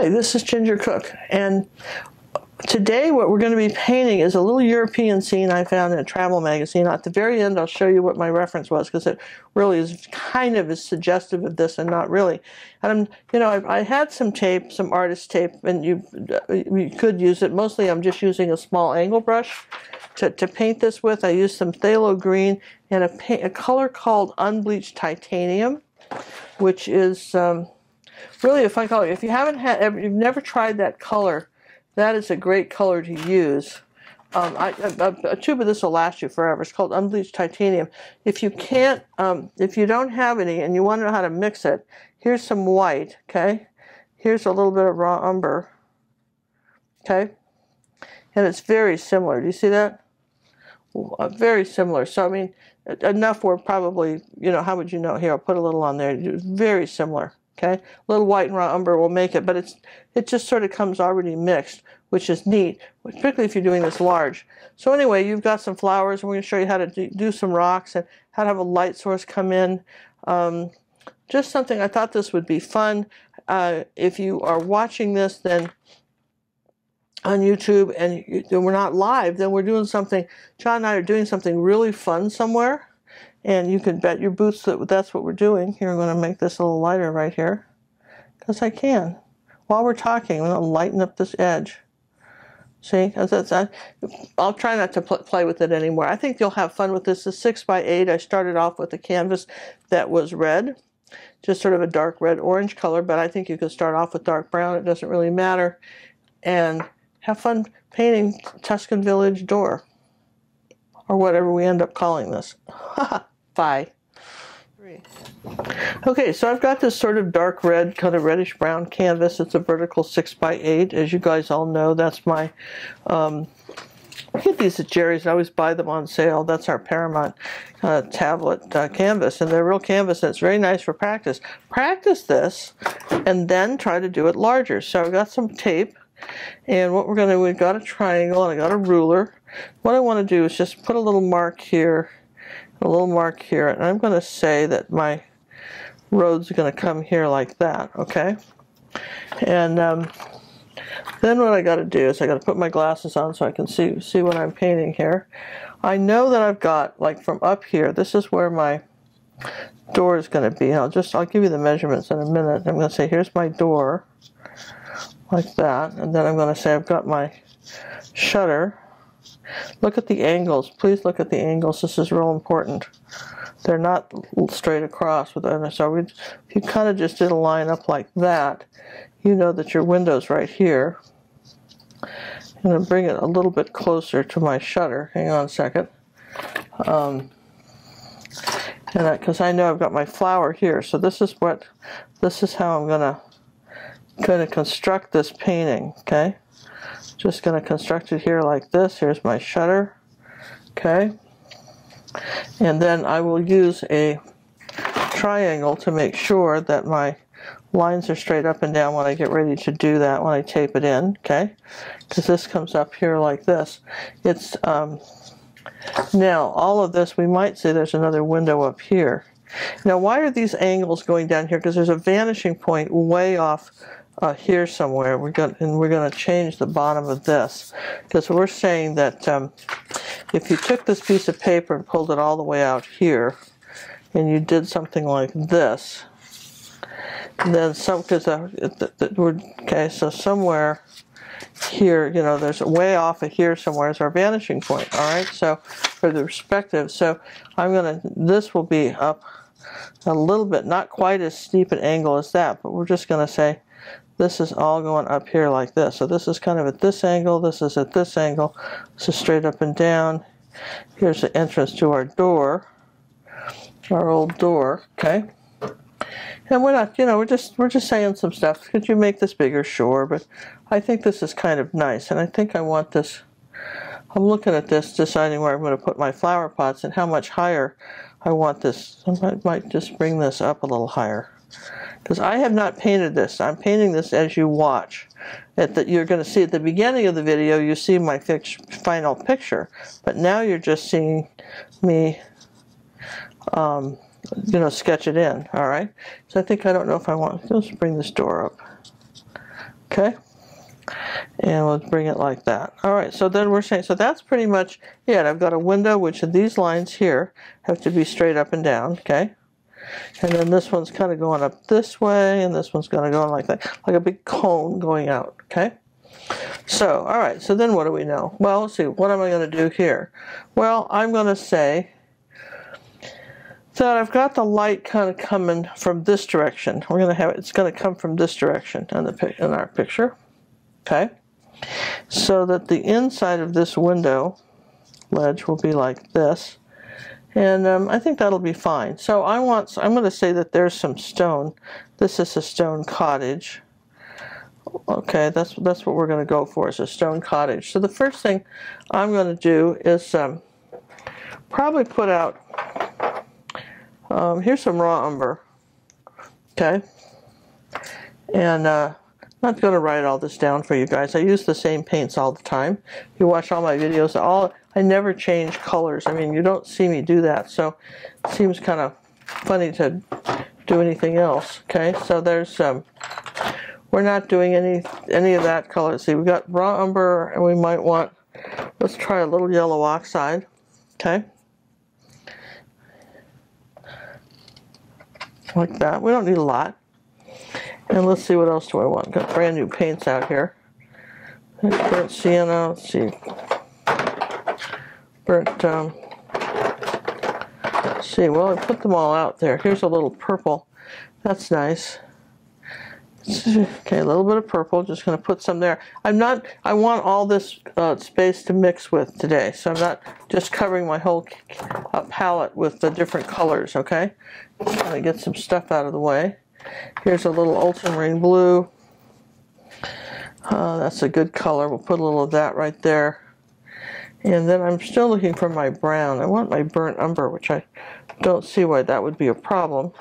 Hi, this is Ginger Cook, and today what we're going to be painting is a little European scene I found in a travel magazine. At the very end, I'll show you what my reference was because it really is kind of is suggestive of this and not really. And I'm, you know, I, I had some tape, some artist tape, and you you could use it. Mostly, I'm just using a small angle brush to, to paint this with. I used some phthalo green and a, paint, a color called unbleached titanium, which is um, really a fun color. If you haven't had, you've never tried that color, that is a great color to use. Um, I, a, a, tube of this will last you forever. It's called unbleached titanium. If you can't, um, if you don't have any and you want to know how to mix it, here's some white, okay? Here's a little bit of raw umber, okay? And it's very similar. Do you see that? Uh, very similar. So, I mean, enough where probably, you know, how would you know? Here, I'll put a little on there. Very similar. Okay, a little white and raw umber will make it, but it's it just sort of comes already mixed, which is neat, particularly if you're doing this large. So anyway, you've got some flowers, and we're going to show you how to do, do some rocks and how to have a light source come in. Um, just something I thought this would be fun. Uh, if you are watching this, then on YouTube and you, we're not live, then we're doing something. John and I are doing something really fun somewhere. And you can bet your boots that that's what we're doing. Here, I'm going to make this a little lighter right here. Because I can. While we're talking, I'm going to lighten up this edge. See, that's, I, I'll try not to pl play with it anymore. I think you'll have fun with this. The 6 by 8 I started off with a canvas that was red, just sort of a dark red-orange color, but I think you could start off with dark brown. It doesn't really matter. And have fun painting Tuscan Village door, or whatever we end up calling this. Bye. Okay, so I've got this sort of dark red, kind of reddish brown canvas. It's a vertical 6 by 8 As you guys all know, that's my, um, I get these at Jerry's. I always buy them on sale. That's our Paramount uh, tablet uh, canvas, and they're real canvas, and it's very nice for practice. Practice this, and then try to do it larger. So I've got some tape, and what we're going to do, we've got a triangle, and I got a ruler. What I want to do is just put a little mark here a little mark here and I'm going to say that my road's are going to come here like that okay? And um, then what I got to do is I got to put my glasses on so I can see see what I'm painting here. I know that I've got like from up here this is where my door is going to be I'll just I'll give you the measurements in a minute. I'm going to say here's my door like that and then I'm going to say I've got my shutter Look at the angles. Please look at the angles. This is real important. They're not straight across. With so we, if you kind of just did a line up like that, you know that your window's right here. I'm going to bring it a little bit closer to my shutter. Hang on a second. Um, and because I, I know I've got my flower here, so this is what, this is how I'm gonna gonna construct this painting. Okay just going to construct it here like this. Here's my shutter. Okay. And then I will use a triangle to make sure that my lines are straight up and down when I get ready to do that when I tape it in, okay? Because this comes up here like this. It's, um, now all of this, we might say there's another window up here. Now why are these angles going down here? Because there's a vanishing point way off uh, here somewhere. We're going and we're going to change the bottom of this because we're saying that um, if you took this piece of paper and pulled it all the way out here, and you did something like this, then some because uh, okay, so somewhere here, you know, there's way off of here somewhere is our vanishing point. All right, so for the perspective, so I'm gonna this will be up a little bit, not quite as steep an angle as that, but we're just gonna say this is all going up here like this. So this is kind of at this angle, this is at this angle, this is straight up and down. Here's the entrance to our door, our old door, okay? And we're not, you know, we're just we're just saying some stuff. Could you make this bigger? Sure, but I think this is kind of nice, and I think I want this. I'm looking at this, deciding where I'm going to put my flower pots and how much higher I want this. I might, might just bring this up a little higher because I have not painted this. I'm painting this as you watch. At the, you're going to see at the beginning of the video, you see my final picture, but now you're just seeing me, um, you know, sketch it in. All right. So I think I don't know if I want. Let's bring this door up. Okay. And we'll bring it like that. All right, so then we're saying, so that's pretty much it. I've got a window, which these lines here have to be straight up and down, okay? And then this one's kind of going up this way, and this one's going to go like that, like a big cone going out, okay? So, all right, so then what do we know? Well, let's see, what am I going to do here? Well, I'm going to say that I've got the light kind of coming from this direction. We're going to have it, it's going to come from this direction in, the, in our picture, okay? So that the inside of this window ledge will be like this. And um, I think that'll be fine. So I want, I'm going to say that there's some stone. This is a stone cottage. Okay, that's that's what we're going to go for is a stone cottage. So the first thing I'm going to do is um, probably put out, um, here's some raw umber, okay, and uh, I'm not going to write all this down for you guys. I use the same paints all the time. If you watch all my videos, all I never change colors. I mean, you don't see me do that, so it seems kind of funny to do anything else. Okay, so there's um, we're not doing any any of that color. See, we got raw umber, and we might want. Let's try a little yellow oxide. Okay. Like that. We don't need a lot. And let's see what else do I want. Got brand new paints out here. Burnt sienna. Let's see. Burnt. Um, let's see. Well, I put them all out there. Here's a little purple. That's nice. Okay, a little bit of purple. Just going to put some there. I'm not. I want all this uh, space to mix with today, so I'm not just covering my whole uh, palette with the different colors. Okay, going to get some stuff out of the way. Here's a little ultramarine blue. Uh, that's a good color. We'll put a little of that right there. And then I'm still looking for my brown. I want my burnt umber, which I don't see why that would be a problem.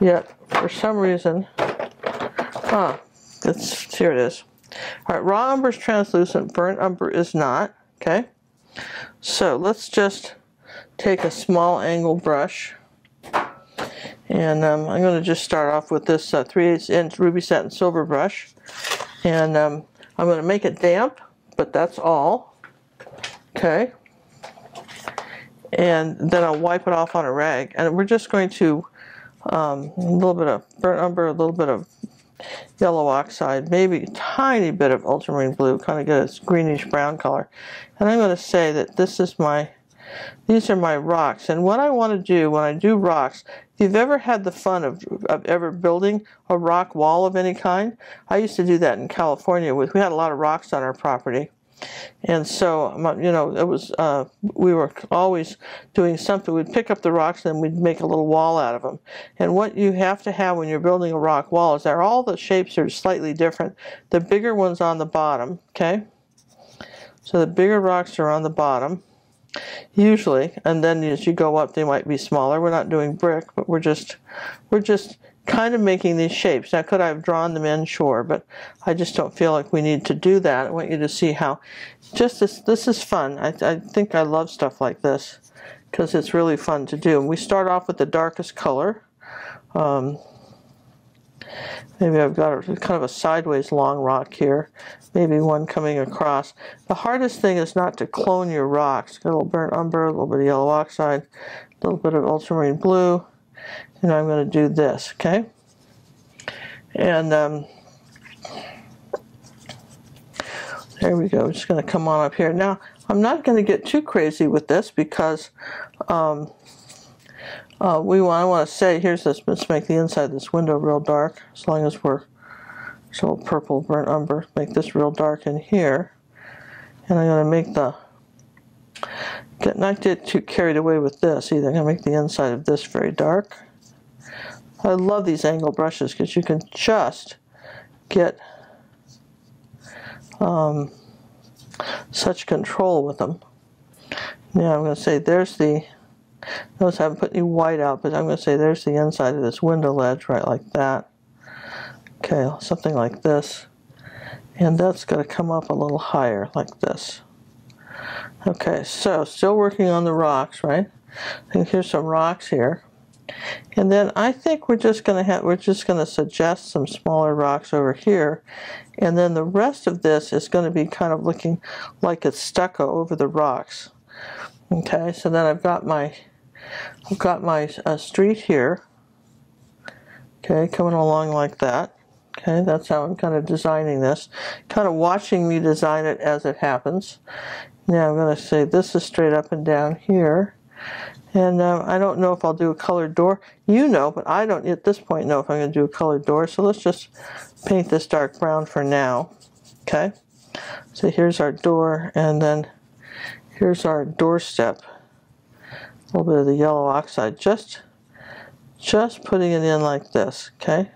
Yet, for some reason, ah, it's, here it is. All right, raw umber is translucent, burnt umber is not, okay? So let's just take a small angle brush and um, I'm going to just start off with this uh, 3 8 inch ruby satin silver brush. And um, I'm going to make it damp, but that's all. Okay. And then I'll wipe it off on a rag. And we're just going to, um, a little bit of burnt umber, a little bit of yellow oxide, maybe a tiny bit of ultramarine blue, kind of get a greenish brown color. And I'm going to say that this is my these are my rocks. And what I want to do when I do rocks, if you've ever had the fun of, of ever building a rock wall of any kind, I used to do that in California. With, we had a lot of rocks on our property. And so, you know, it was, uh, we were always doing something. We'd pick up the rocks and we'd make a little wall out of them. And what you have to have when you're building a rock wall is that all the shapes are slightly different. The bigger one's on the bottom, okay? So the bigger rocks are on the bottom usually. And then as you go up they might be smaller. We're not doing brick but we're just we're just kind of making these shapes. Now could I have drawn them in? Sure but I just don't feel like we need to do that. I want you to see how just this this is fun. I, I think I love stuff like this because it's really fun to do. And we start off with the darkest color. Um, Maybe I've got a, kind of a sideways long rock here. Maybe one coming across. The hardest thing is not to clone your rocks. A little burnt umber, a little bit of yellow oxide, a little bit of ultramarine blue. And I'm going to do this, okay? And um, there we go. I'm just going to come on up here. Now, I'm not going to get too crazy with this because um, uh, we want, I want to say, here's this, let's make the inside of this window real dark, as long as we're, so purple burnt umber, make this real dark in here. And I'm going to make the, get not get too carried away with this either. I'm going to make the inside of this very dark. I love these angle brushes because you can just get um, such control with them. Now I'm going to say there's the Notice I haven't put any white out, but I'm going to say there's the inside of this window ledge, right like that. Okay, something like this. And that's going to come up a little higher, like this. Okay, so still working on the rocks, right? And here's some rocks here. And then I think we're just going to have, we're just going to suggest some smaller rocks over here. And then the rest of this is going to be kind of looking like it's stucco over the rocks. Okay, so then I've got my, I've got my uh, street here. Okay, coming along like that. Okay, that's how I'm kind of designing this. Kind of watching me design it as it happens. Now I'm going to say this is straight up and down here. And uh, I don't know if I'll do a colored door. You know, but I don't at this point know if I'm going to do a colored door. So let's just paint this dark brown for now. Okay. So here's our door and then here's our doorstep. A little bit of the yellow oxide. Just, just putting it in like this. Okay.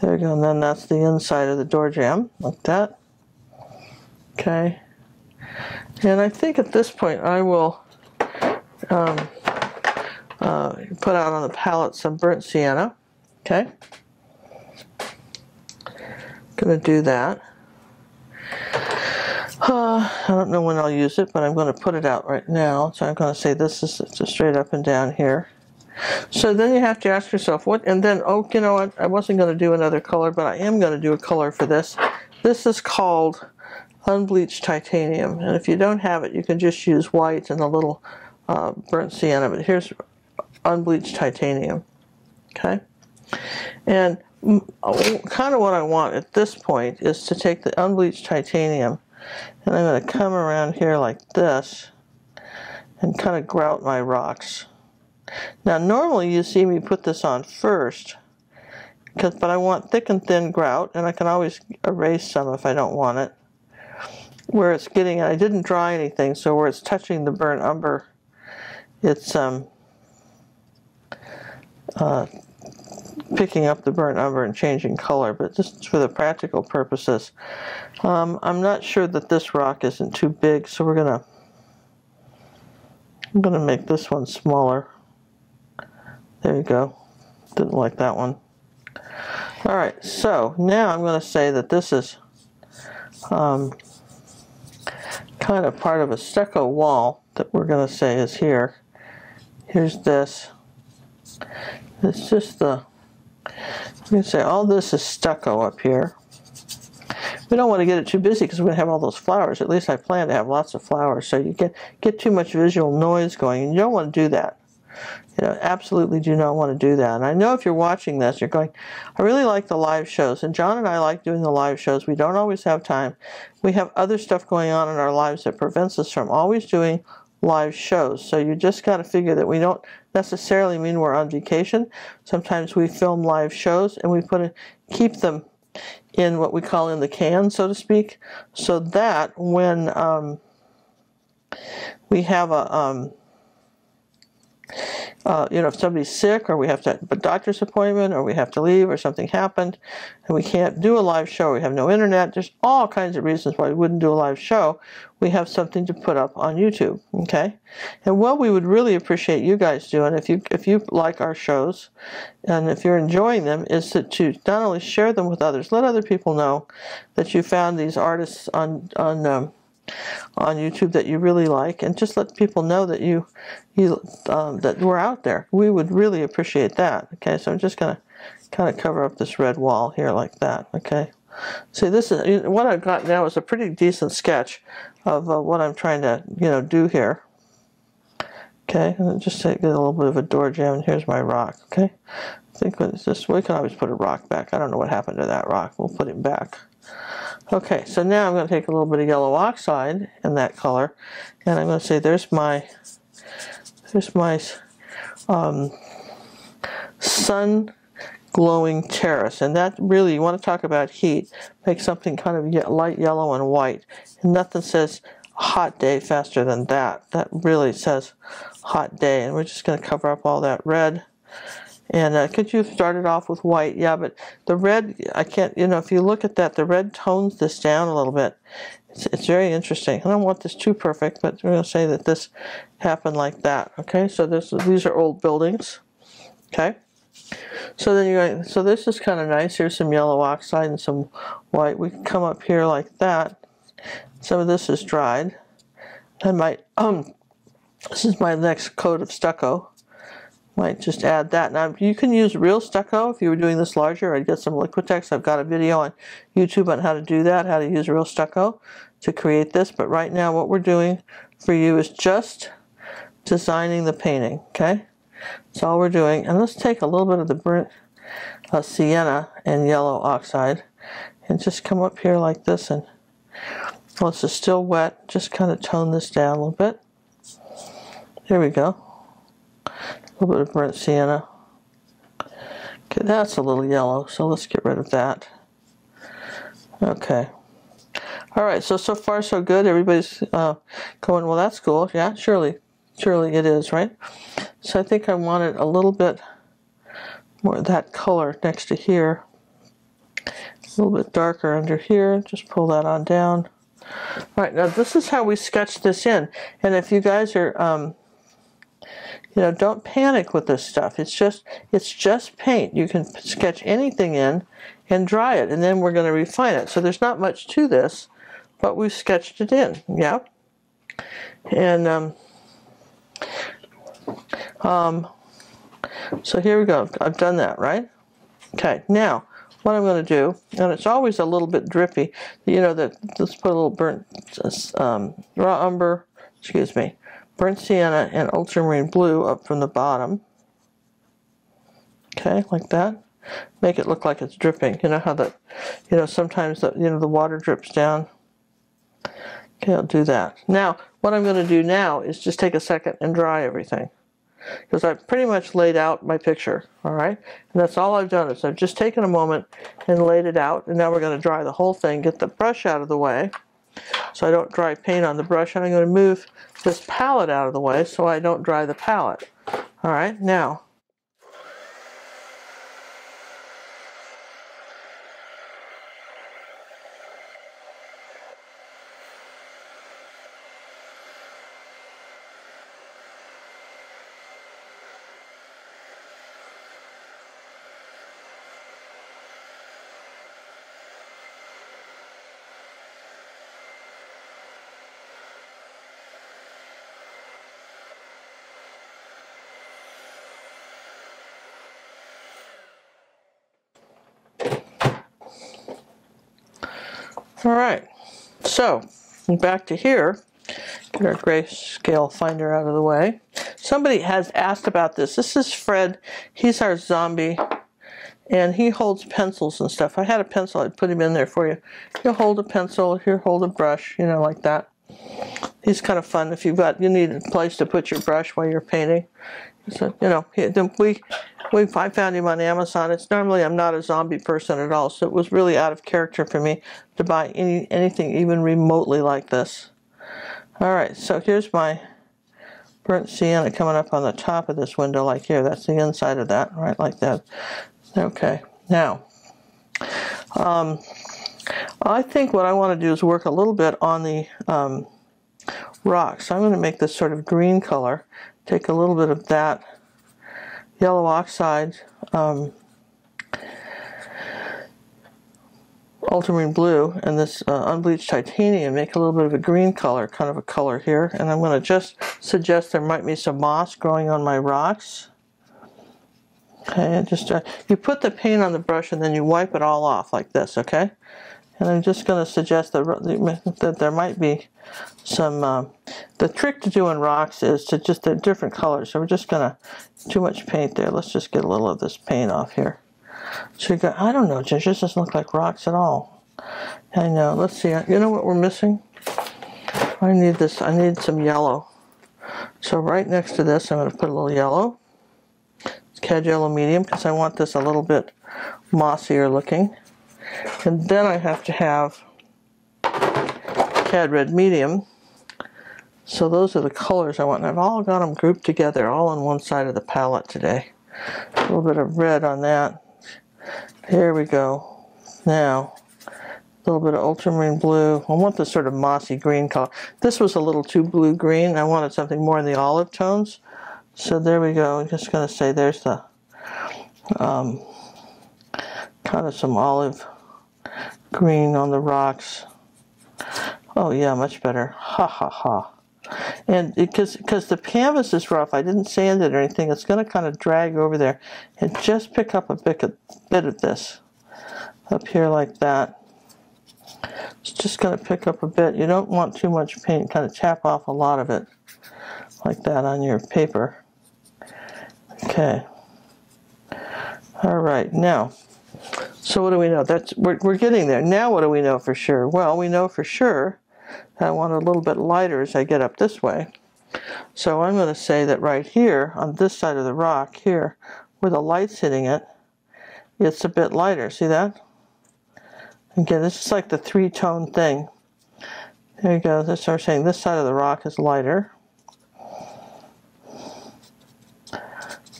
There we go. And then that's the inside of the door jamb like that. Okay. And I think at this point I will um, uh, put out on the palette some burnt sienna. Okay. Gonna do that. Uh, I don't know when I'll use it, but I'm going to put it out right now. So I'm going to say this is just straight up and down here. So then you have to ask yourself what, and then, oh, you know what, I wasn't going to do another color, but I am going to do a color for this. This is called unbleached titanium. And if you don't have it, you can just use white and a little uh, burnt sienna. But here's unbleached titanium. Okay? And kind of what I want at this point is to take the unbleached titanium and I'm going to come around here like this and kind of grout my rocks. Now normally you see me put this on first, cause, but I want thick and thin grout and I can always erase some if I don't want it where it's getting, I didn't dry anything, so where it's touching the burnt umber, it's um, uh, picking up the burnt umber and changing color, but just for the practical purposes. Um, I'm not sure that this rock isn't too big, so we're gonna, I'm gonna make this one smaller. There you go. Didn't like that one. All right, so now I'm going to say that this is um, kind of part of a stucco wall that we're going to say is here. Here's this. It's just the, I'm going to say all this is stucco up here. We don't want to get it too busy because we're going to have all those flowers. At least I plan to have lots of flowers. So you get, get too much visual noise going and you don't want to do that. You know, absolutely do not want to do that. And I know if you're watching this, you're going, I really like the live shows. And John and I like doing the live shows. We don't always have time. We have other stuff going on in our lives that prevents us from always doing live shows. So you just got to figure that we don't necessarily mean we're on vacation. Sometimes we film live shows and we put a, keep them in what we call in the can, so to speak, so that when um, we have a um, uh, you know, if somebody's sick or we have to have a doctor's appointment or we have to leave or something happened and we can't do a live show, we have no internet, there's all kinds of reasons why we wouldn't do a live show. We have something to put up on YouTube, okay? And what we would really appreciate you guys doing, if you if you like our shows and if you're enjoying them, is to, to not only share them with others, let other people know that you found these artists on on um, on YouTube that you really like, and just let people know that you you um, that we're out there. We would really appreciate that. Okay, so I'm just gonna kind of cover up this red wall here like that. Okay. See, this is what I've got now is a pretty decent sketch of uh, what I'm trying to you know do here. Okay, and just take a little bit of a door jamb, and here's my rock. Okay, I think it's just we can always put a rock back. I don't know what happened to that rock. We'll put it back. Okay, so now I'm going to take a little bit of yellow oxide in that color, and I'm going to say there's my there's my um, sun glowing terrace, and that really you want to talk about heat. Make something kind of light yellow and white, and nothing says hot day faster than that. That really says hot day, and we're just going to cover up all that red. And uh, could you have started off with white? Yeah, but the red, I can't, you know, if you look at that, the red tones this down a little bit. It's, it's very interesting. I don't want this too perfect, but we're going to say that this happened like that. Okay, so this, these are old buildings. Okay. So then you're so this is kind of nice. Here's some yellow oxide and some white. We can come up here like that. Some of this is dried. I might, um, this is my next coat of stucco. Might just add that. Now you can use real stucco if you were doing this larger. I'd get some Liquitex. I've got a video on YouTube on how to do that, how to use real stucco to create this. But right now what we're doing for you is just designing the painting, okay? That's all we're doing. And let's take a little bit of the burnt uh, sienna and yellow oxide and just come up here like this and well, this is still wet. Just kind of tone this down a little bit. There we go. A little bit of burnt sienna. Okay, that's a little yellow, so let's get rid of that. Okay. All right, so, so far so good. Everybody's uh, going, well, that's cool. Yeah, surely, surely it is, right? So I think I wanted a little bit more that color next to here. A little bit darker under here. Just pull that on down. All right, now this is how we sketch this in. And if you guys are, um, you know, don't panic with this stuff. It's just, it's just paint. You can sketch anything in and dry it, and then we're going to refine it. So there's not much to this, but we've sketched it in, yeah? And, um, um, so here we go. I've done that, right? Okay, now, what I'm going to do, and it's always a little bit drippy, you know, that let's put a little burnt um, raw umber, excuse me, burnt sienna and ultramarine blue up from the bottom. Okay, like that. Make it look like it's dripping. You know how that, you know, sometimes the, you know, the water drips down. Okay, I'll do that. Now, what I'm going to do now is just take a second and dry everything because I've pretty much laid out my picture, all right? And that's all I've done is I've just taken a moment and laid it out, and now we're going to dry the whole thing, get the brush out of the way so I don't dry paint on the brush, and I'm going to move this palette out of the way so I don't dry the palette. All right, now All right, so back to here. Get our grayscale finder out of the way. Somebody has asked about this. This is Fred. He's our zombie, and he holds pencils and stuff. I had a pencil. I'd put him in there for you. He'll hold a pencil. He'll hold a brush. You know, like that. He's kind of fun if you've got you need a place to put your brush while you're painting. So you know, we we I found him on Amazon. It's normally I'm not a zombie person at all, so it was really out of character for me to buy any anything even remotely like this. All right, so here's my burnt sienna coming up on the top of this window like here. That's the inside of that, right, like that. Okay, now, um, I think what I want to do is work a little bit on the um, rock. So I'm going to make this sort of green color. Take a little bit of that yellow oxide, um, ultramarine blue, and this uh, unbleached titanium make a little bit of a green color, kind of a color here. And I'm going to just suggest there might be some moss growing on my rocks. Okay, just uh, you put the paint on the brush and then you wipe it all off like this, okay? And I'm just going to suggest that, that there might be some, uh, the trick to doing rocks is to just, they're different colors. So we're just going to, too much paint there. Let's just get a little of this paint off here. So you got, I don't know, Ginger, this doesn't look like rocks at all. I know, let's see, you know what we're missing? I need this, I need some yellow. So right next to this, I'm going to put a little yellow. It's Cad Yellow Medium because I want this a little bit mossier looking. And then I have to have Cad Red Medium. So those are the colors I want. And I've all got them grouped together, all on one side of the palette today. A little bit of red on that. There we go. Now, a little bit of ultramarine blue. I want this sort of mossy green color. This was a little too blue-green. I wanted something more in the olive tones. So there we go. I'm just going to say there's the um, kind of some olive green on the rocks. Oh yeah, much better. Ha ha ha. And because because the canvas is rough, I didn't sand it or anything. It's going to kind of drag over there and just pick up a bit, a bit of this up here like that. It's just going to pick up a bit. You don't want too much paint. Kind of tap off a lot of it like that on your paper. Okay. All right, now, so what do we know? That's we're, we're getting there. Now what do we know for sure? Well, we know for sure that I want a little bit lighter as I get up this way. So I'm going to say that right here, on this side of the rock here, where the light's hitting it, it's a bit lighter. See that? Again, this is like the three-tone thing. There you go. This I'm saying this side of the rock is lighter.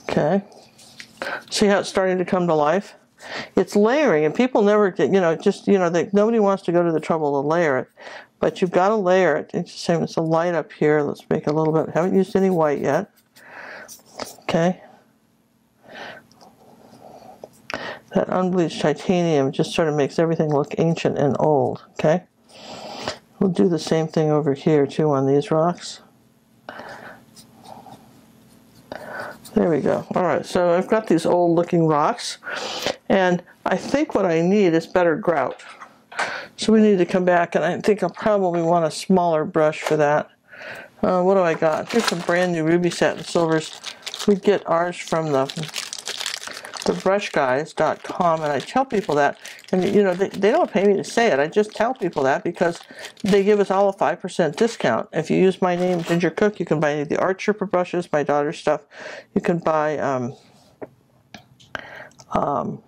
Okay. See how it's starting to come to life? It's layering, and people never get, you know, just, you know, they, nobody wants to go to the trouble to layer it. But you've got to layer it. It's the same as the light up here. Let's make a little bit. Haven't used any white yet. Okay. That unbleached titanium just sort of makes everything look ancient and old. Okay. We'll do the same thing over here too on these rocks. There we go. All right, so I've got these old looking rocks and I think what I need is better grout. So we need to come back and I think I'll probably want a smaller brush for that. Uh, what do I got? Here's some brand new ruby satin silvers. We get ours from the thebrushguys.com and I tell people that and you know they, they don't pay me to say it. I just tell people that because they give us all a 5% discount. If you use my name Ginger Cook you can buy the art Sherpa brushes my daughter's stuff. You can buy um, um,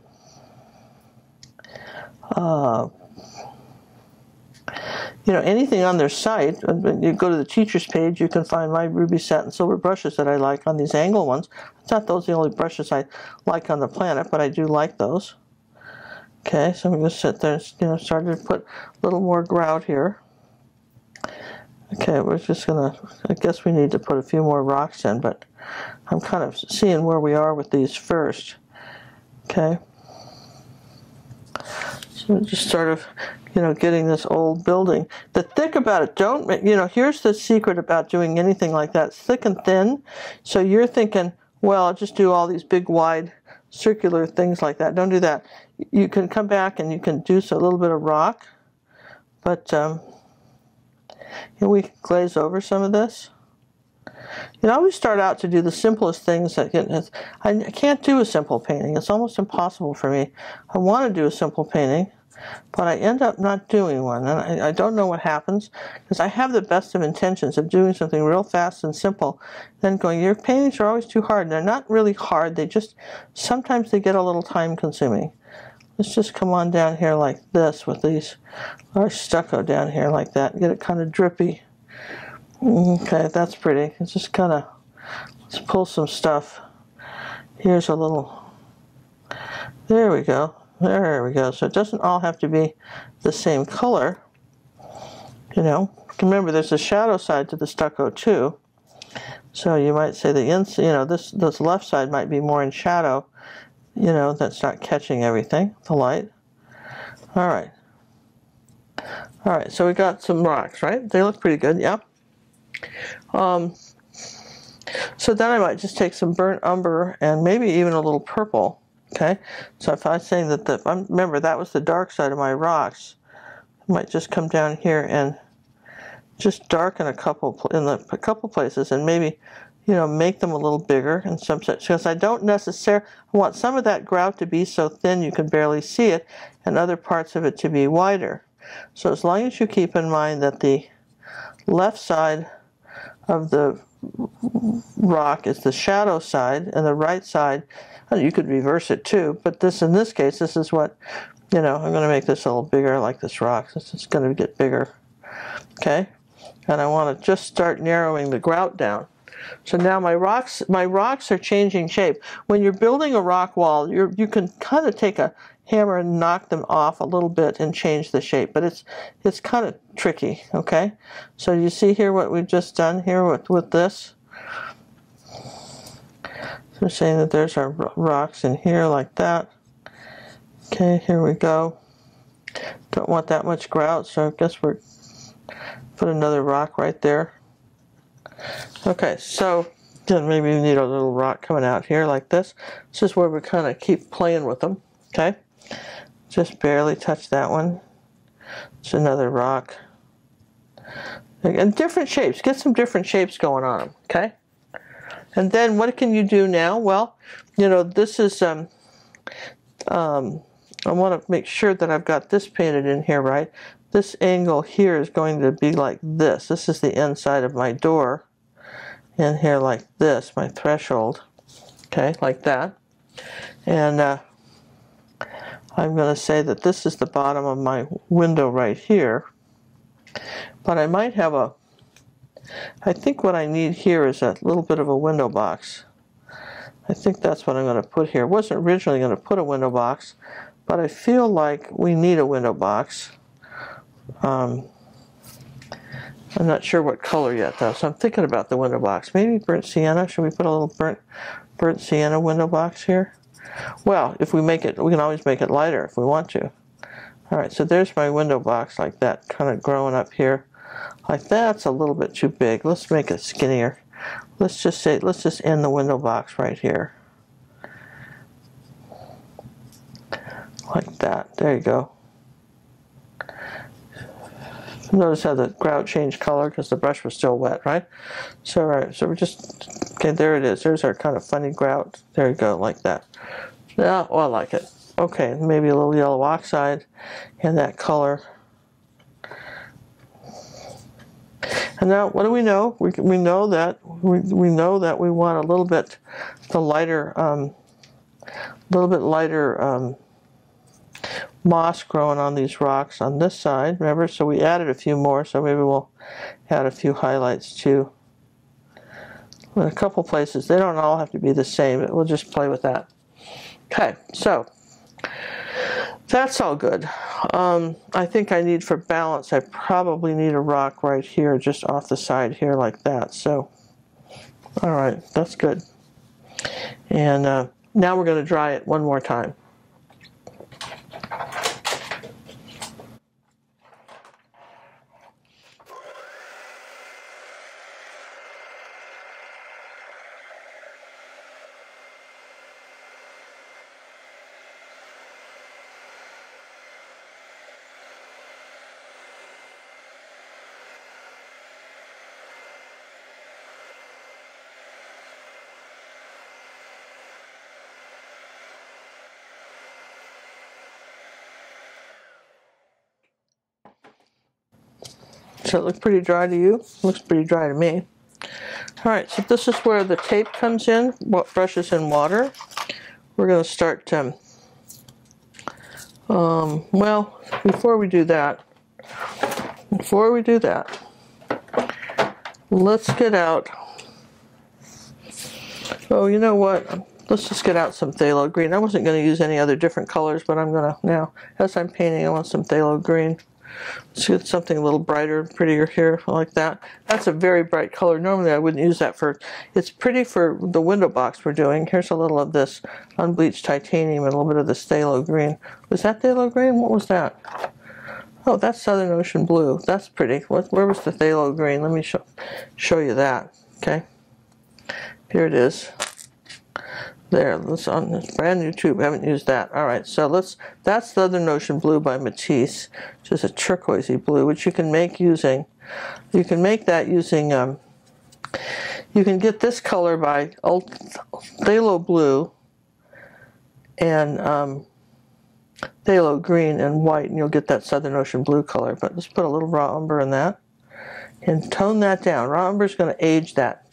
uh, you know, anything on their site, uh, you go to the teacher's page, you can find my ruby satin silver brushes that I like on these angle ones. It's not those the only brushes I like on the planet, but I do like those. Okay, so I'm going to sit there and, you know, start to put a little more grout here. Okay, we're just going to, I guess we need to put a few more rocks in, but I'm kind of seeing where we are with these first. Okay. Just sort of you know, getting this old building. The thick about it, don't, you know, here's the secret about doing anything like that. It's thick and thin. So you're thinking, well, I'll just do all these big, wide, circular things like that. Don't do that. You can come back and you can do so, a little bit of rock. But, um, you we glaze over some of this. You know, I always start out to do the simplest things. That get, I can't do a simple painting. It's almost impossible for me. I want to do a simple painting but I end up not doing one. And I, I don't know what happens because I have the best of intentions of doing something real fast and simple. Then going, your paintings are always too hard. And they're not really hard. They just, sometimes they get a little time consuming. Let's just come on down here like this with these large stucco down here like that. Get it kind of drippy. Okay, that's pretty. It's just kind of, let's pull some stuff. Here's a little, there we go. There we go. So it doesn't all have to be the same color. You know, remember there's a shadow side to the stucco too. So you might say the ins, you know, this this left side might be more in shadow. You know, that's not catching everything, the light. All right. All right, so we got some rocks, right? They look pretty good, yeah. Um, so then I might just take some burnt umber and maybe even a little purple Okay, so if I'm saying that the, remember that was the dark side of my rocks, I might just come down here and just darken a couple in the, a couple places and maybe you know make them a little bigger in some sense. Because I don't necessarily want some of that grout to be so thin you can barely see it and other parts of it to be wider. So as long as you keep in mind that the left side of the rock is the shadow side and the right side you could reverse it too, but this in this case, this is what, you know, I'm going to make this a little bigger like this rock. This is going to get bigger. Okay? And I want to just start narrowing the grout down. So now my rocks, my rocks are changing shape. When you're building a rock wall, you you can kind of take a hammer and knock them off a little bit and change the shape, but it's it's kind of tricky. Okay, so you see here what we've just done here with with this. So we're saying that there's our rocks in here like that. Okay, here we go. Don't want that much grout, so I guess we're put another rock right there. Okay, so then maybe we need a little rock coming out here like this. This is where we kind of keep playing with them. Okay, just barely touch that one. It's another rock. And different shapes. Get some different shapes going on them. Okay. And then what can you do now? Well, you know, this is, um, um, I want to make sure that I've got this painted in here right. This angle here is going to be like this. This is the inside of my door. In here like this, my threshold. Okay, like that. And uh, I'm going to say that this is the bottom of my window right here. But I might have a, I think what I need here is a little bit of a window box. I think that's what I'm going to put here. Wasn't originally going to put a window box, but I feel like we need a window box. Um, I'm not sure what color yet though, so I'm thinking about the window box. Maybe burnt sienna. Should we put a little burnt burnt sienna window box here? Well, if we make it, we can always make it lighter if we want to. All right, so there's my window box like that, kind of growing up here. Like that's a little bit too big. Let's make it skinnier. Let's just say, let's just end the window box right here. Like that. There you go. Notice how the grout changed color because the brush was still wet, right? So, right, so we're just, okay, there it is. There's our kind of funny grout. There you go, like that. Yeah, oh, I like it. Okay, maybe a little yellow oxide and that color. And now, what do we know? We, we know that we, we know that we want a little bit the lighter, um, little bit lighter um, moss growing on these rocks on this side. Remember, so we added a few more. So maybe we'll add a few highlights too. In a couple places, they don't all have to be the same. We'll just play with that. Okay, so that's all good. Um, I think I need for balance, I probably need a rock right here, just off the side here like that. So, all right, that's good. And uh, now we're going to dry it one more time. Does it look pretty dry to you? Looks pretty dry to me. All right, so this is where the tape comes in, what brushes in water. We're going to start, um, um, well, before we do that, before we do that, let's get out, oh, you know what, let's just get out some phthalo green. I wasn't going to use any other different colors, but I'm going to now, as I'm painting, I want some phthalo green. Let's get something a little brighter, and prettier here, like that. That's a very bright color. Normally I wouldn't use that for, it's pretty for the window box we're doing. Here's a little of this unbleached titanium and a little bit of this phthalo green. Was that phthalo green? What was that? Oh, that's Southern Ocean Blue. That's pretty. Where was the phthalo green? Let me show, show you that. Okay. Here it is. There, let's on this brand new tube. haven't used that. All right, so let's. That's Southern Ocean Blue by Matisse, which is a turquoisey blue, which you can make using. You can make that using. Um, you can get this color by phthalo blue and um, phthalo green and white, and you'll get that Southern Ocean blue color. But let's put a little raw umber in that and tone that down. Raw umber is going to age that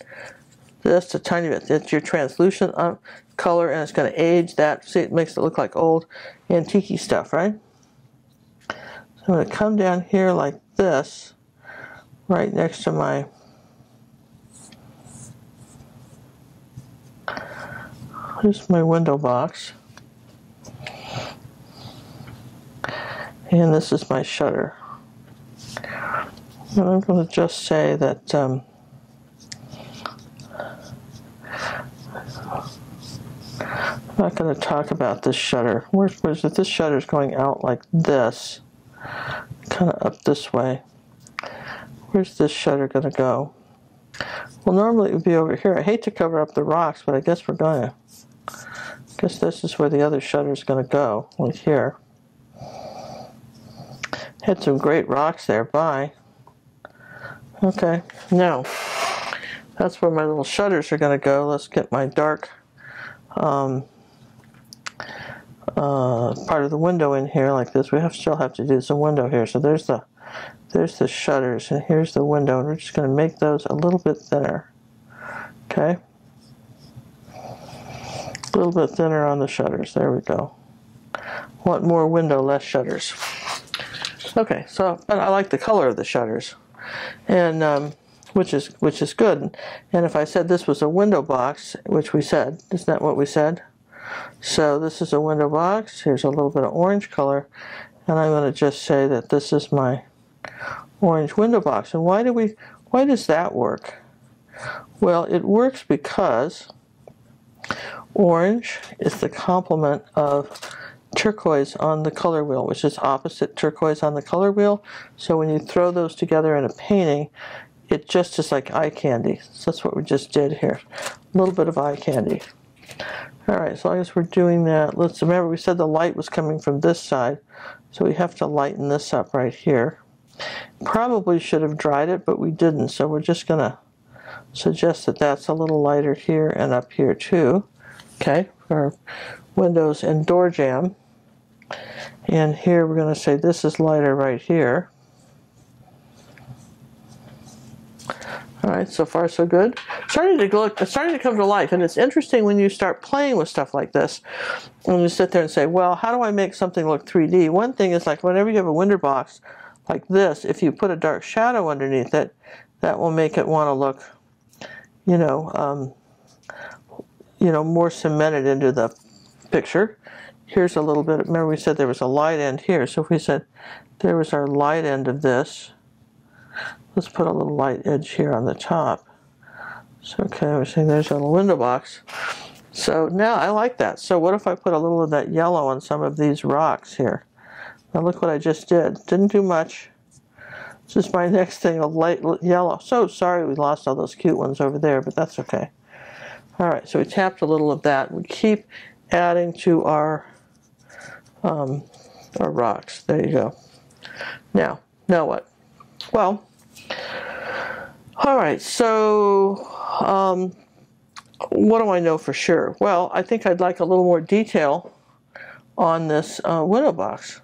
just a tiny bit. It's your translucent um, color and it's going to age that. See, it makes it look like old antique stuff, right? So I'm going to come down here like this, right next to my Here's my window box. And this is my shutter. And I'm going to just say that um, I'm not going to talk about this shutter. Where's, where's it? This shutter is going out like this, kind of up this way. Where's this shutter going to go? Well, normally it would be over here. I hate to cover up the rocks, but I guess we're going to. I guess this is where the other shutter is going to go, like here. Had some great rocks there. Bye. Okay, now that's where my little shutters are going to go. Let's get my dark um, uh, part of the window in here like this. We have still have to do some window here. So there's the there's the shutters and here's the window and we're just going to make those a little bit thinner. Okay. A little bit thinner on the shutters. There we go. Want more window, less shutters. Okay, so I like the color of the shutters, and um, which is which is good. And if I said this was a window box, which we said, isn't that what we said? So this is a window box. Here's a little bit of orange color. And I'm going to just say that this is my orange window box. And why do we why does that work? Well, it works because orange is the complement of turquoise on the color wheel, which is opposite turquoise on the color wheel. So when you throw those together in a painting, it just is like eye candy. So that's what we just did here. A little bit of eye candy. All right, so long as we're doing that, let's remember we said the light was coming from this side, so we have to lighten this up right here. Probably should have dried it, but we didn't, so we're just to suggest that that's a little lighter here and up here too. Okay, for windows and door jamb. And here we're to say this is lighter right here. All right, so far so good. Starting to look, starting to come to life, and it's interesting when you start playing with stuff like this, When you sit there and say, "Well, how do I make something look 3D?" One thing is like whenever you have a window box like this, if you put a dark shadow underneath it, that will make it want to look, you know, um, you know, more cemented into the picture. Here's a little bit. Remember, we said there was a light end here, so if we said there was our light end of this Let's put a little light edge here on the top. So, okay, we're saying there's a little window box. So now I like that. So what if I put a little of that yellow on some of these rocks here? Now look what I just did. Didn't do much. This is my next thing, a light yellow. So sorry we lost all those cute ones over there, but that's okay. All right, so we tapped a little of that. We keep adding to our, um, our rocks. There you go. Now, now what? Well, all right, so um, what do I know for sure? Well, I think I'd like a little more detail on this uh, window box,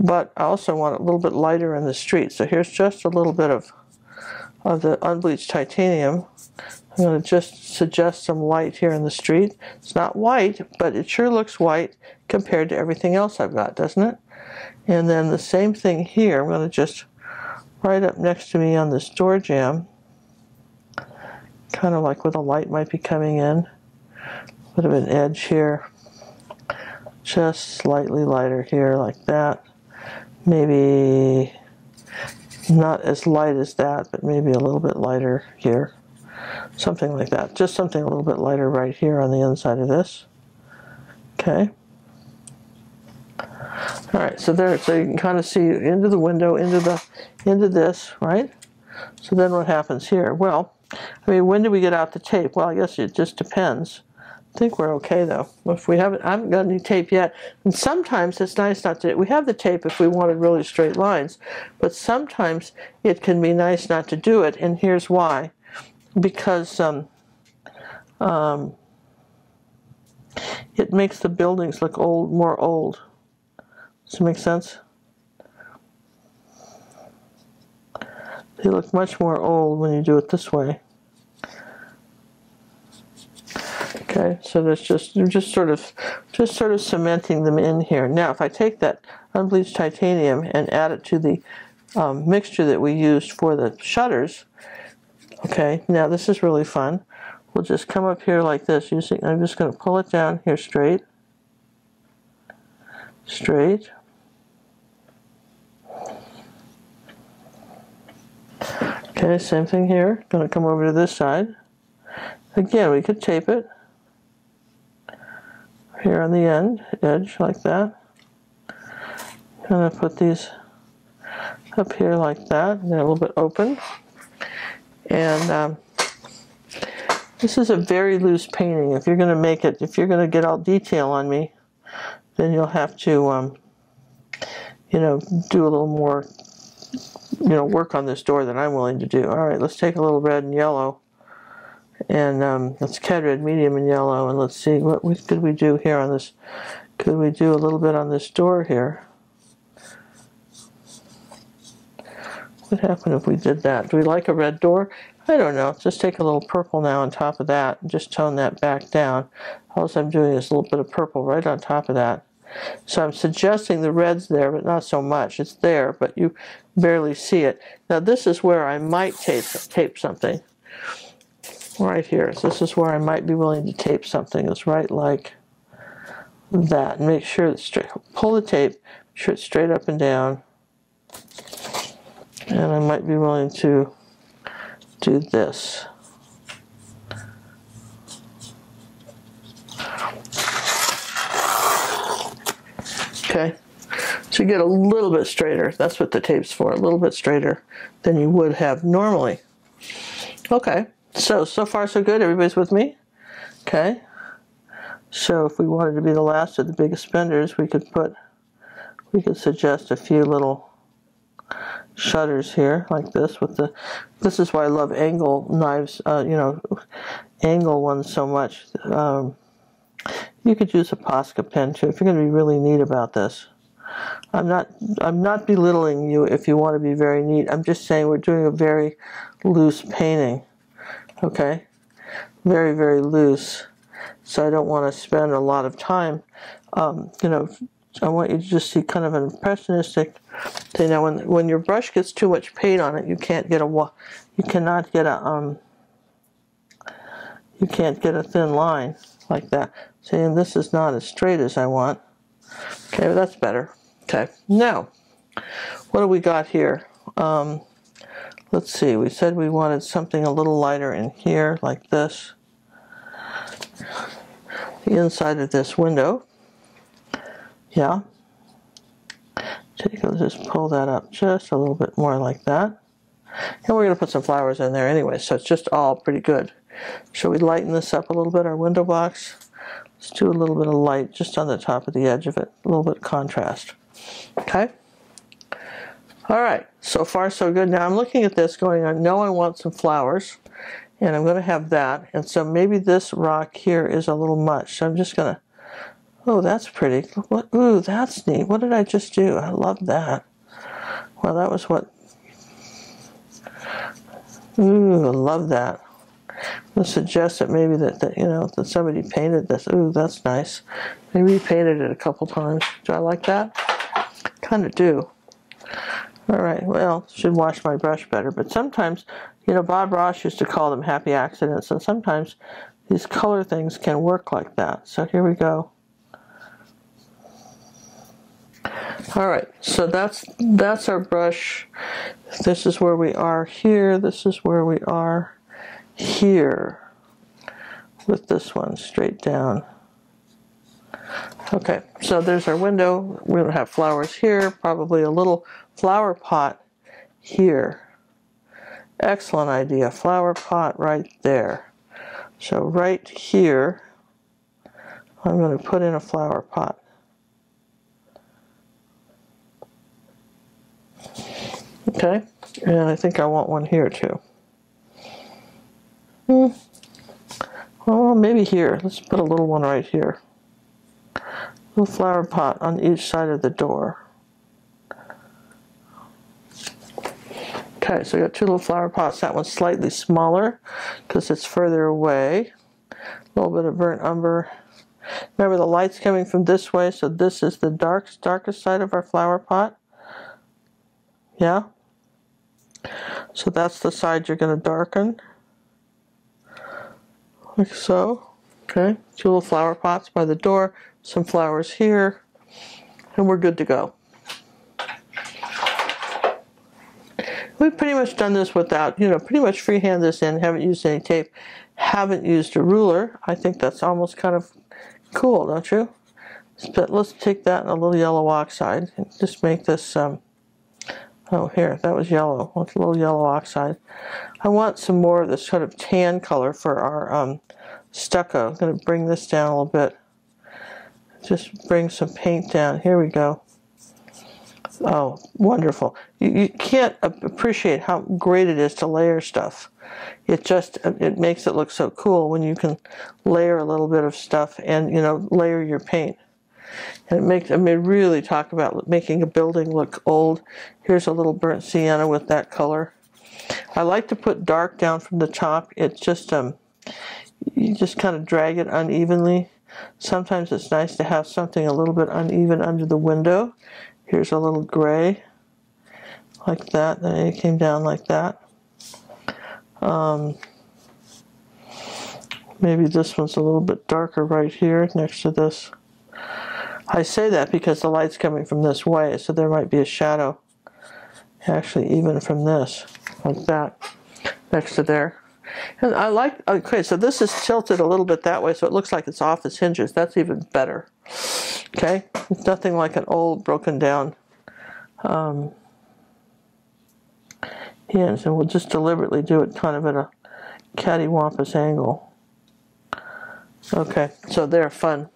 but I also want it a little bit lighter in the street. So here's just a little bit of, of the unbleached titanium. I'm going to just suggest some light here in the street. It's not white, but it sure looks white compared to everything else I've got, doesn't it? And then the same thing here. I'm going to just right up next to me on this door jamb, kind of like where the light might be coming in. A bit of an edge here, just slightly lighter here like that. Maybe not as light as that, but maybe a little bit lighter here. Something like that. Just something a little bit lighter right here on the inside of this. Okay. All right, so there, so you can kind of see into the window, into the, into this, right? So then what happens here? Well, I mean, when do we get out the tape? Well, I guess it just depends. I think we're okay though. If we haven't, I haven't got any tape yet. And sometimes it's nice not to. We have the tape if we wanted really straight lines, but sometimes it can be nice not to do it. And here's why: because um, um, it makes the buildings look old, more old. Does it make sense? They look much more old when you do it this way. Okay, so that's just just sort of just sort of cementing them in here. Now, if I take that unbleached titanium and add it to the um, mixture that we used for the shutters, okay, now this is really fun. We'll just come up here like this. Using, I'm just going to pull it down here straight, straight. Okay, same thing here. Going to come over to this side. Again, we could tape it here on the end, edge like that. Going to put these up here like that, and a little bit open. And um, This is a very loose painting. If you're going to make it, if you're going to get all detail on me, then you'll have to, um, you know, do a little more, you know, work on this door that I'm willing to do. All right, let's take a little red and yellow. And um, let's red, medium, and yellow. And let's see, what we, could we do here on this? Could we do a little bit on this door here? What happened if we did that? Do we like a red door? I don't know. Just take a little purple now on top of that and just tone that back down. All I'm doing is a little bit of purple right on top of that. So I'm suggesting the red's there, but not so much. It's there, but you barely see it. Now this is where I might tape, tape something. Right here. So this is where I might be willing to tape something. It's right like that. Make sure it's straight. Pull the tape. Make sure it's straight up and down. And I might be willing to do this. Okay, so you get a little bit straighter. That's what the tape's for, a little bit straighter than you would have normally. Okay, so, so far so good. Everybody's with me? Okay. So if we wanted to be the last of the biggest spenders, we could put, we could suggest a few little shutters here like this with the this is why I love angle knives uh, you know angle ones so much um, you could use a Posca pen too if you're going to be really neat about this I'm not I'm not belittling you if you want to be very neat I'm just saying we're doing a very loose painting okay very very loose so I don't want to spend a lot of time um, you know I want you to just see kind of an impressionistic thing. Now, when when your brush gets too much paint on it, you can't get a you cannot get a um you can't get a thin line like that. See, and this is not as straight as I want. Okay, well, that's better. Okay, now what do we got here? Um, let's see. We said we wanted something a little lighter in here, like this. The inside of this window. Yeah. Take, let's just pull that up just a little bit more like that. And we're going to put some flowers in there anyway, so it's just all pretty good. Shall we lighten this up a little bit, our window box? Let's do a little bit of light just on the top of the edge of it, a little bit of contrast. Okay? All right, so far so good. Now I'm looking at this going, I know I want some flowers, and I'm going to have that. And so maybe this rock here is a little much, so I'm just going to Oh, that's pretty. What? Ooh, that's neat. What did I just do? I love that. Well, that was what. Ooh, I love that. I suggest that maybe that, that you know that somebody painted this. Ooh, that's nice. Maybe he painted it a couple times. Do I like that? Kind of do. All right. Well, should wash my brush better. But sometimes, you know, Bob Ross used to call them happy accidents, and sometimes these color things can work like that. So here we go. All right, so that's that's our brush. This is where we are here. This is where we are here with this one straight down. Okay, so there's our window. We're going to have flowers here, probably a little flower pot here. Excellent idea. Flower pot right there. So right here, I'm going to put in a flower pot. Okay, and I think I want one here too. Hmm. Well, maybe here. Let's put a little one right here. Little flower pot on each side of the door. Okay, so I got two little flower pots. That one's slightly smaller because it's further away. A little bit of burnt umber. Remember the light's coming from this way, so this is the dark, darkest side of our flower pot. Yeah? So that's the side you're going to darken. Like so. Okay, two little flower pots by the door, some flowers here, and we're good to go. We've pretty much done this without, you know, pretty much freehand this in, haven't used any tape, haven't used a ruler. I think that's almost kind of cool, don't you? But let's take that in a little yellow oxide and just make this um, Oh, here, that was yellow. With a little yellow oxide. I want some more of this sort of tan color for our um, stucco. I'm going to bring this down a little bit. Just bring some paint down. Here we go. Oh, wonderful. You, you can't appreciate how great it is to layer stuff. It just, it makes it look so cool when you can layer a little bit of stuff and, you know, layer your paint. And it makes, I mean, really talk about making a building look old. Here's a little burnt sienna with that color. I like to put dark down from the top. It's just, um, you just kind of drag it unevenly. Sometimes it's nice to have something a little bit uneven under the window. Here's a little gray, like that. Then it came down like that. Um, maybe this one's a little bit darker right here next to this. I say that because the light's coming from this way, so there might be a shadow actually even from this, like that, next to there. And I like, okay, so this is tilted a little bit that way, so it looks like it's off its hinges. That's even better. Okay, it's nothing like an old broken down um, hinge. And we'll just deliberately do it kind of at a cattywampus angle. Okay, so they're fun.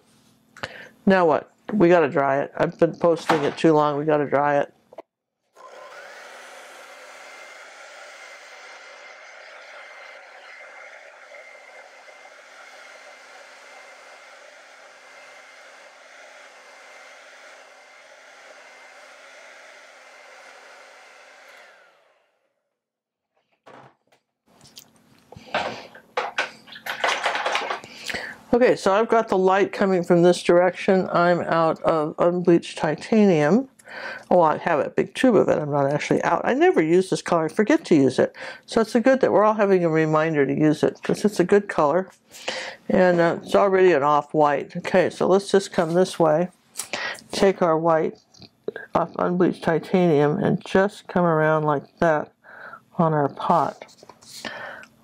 Now what? We got to dry it. I've been posting it too long. We got to dry it. Okay, so I've got the light coming from this direction. I'm out of unbleached titanium. Oh, I have a big tube of it. I'm not actually out. I never use this color. I forget to use it. So it's a good that we're all having a reminder to use it because it's a good color. And uh, it's already an off-white. Okay, so let's just come this way. Take our white off unbleached titanium and just come around like that on our pot.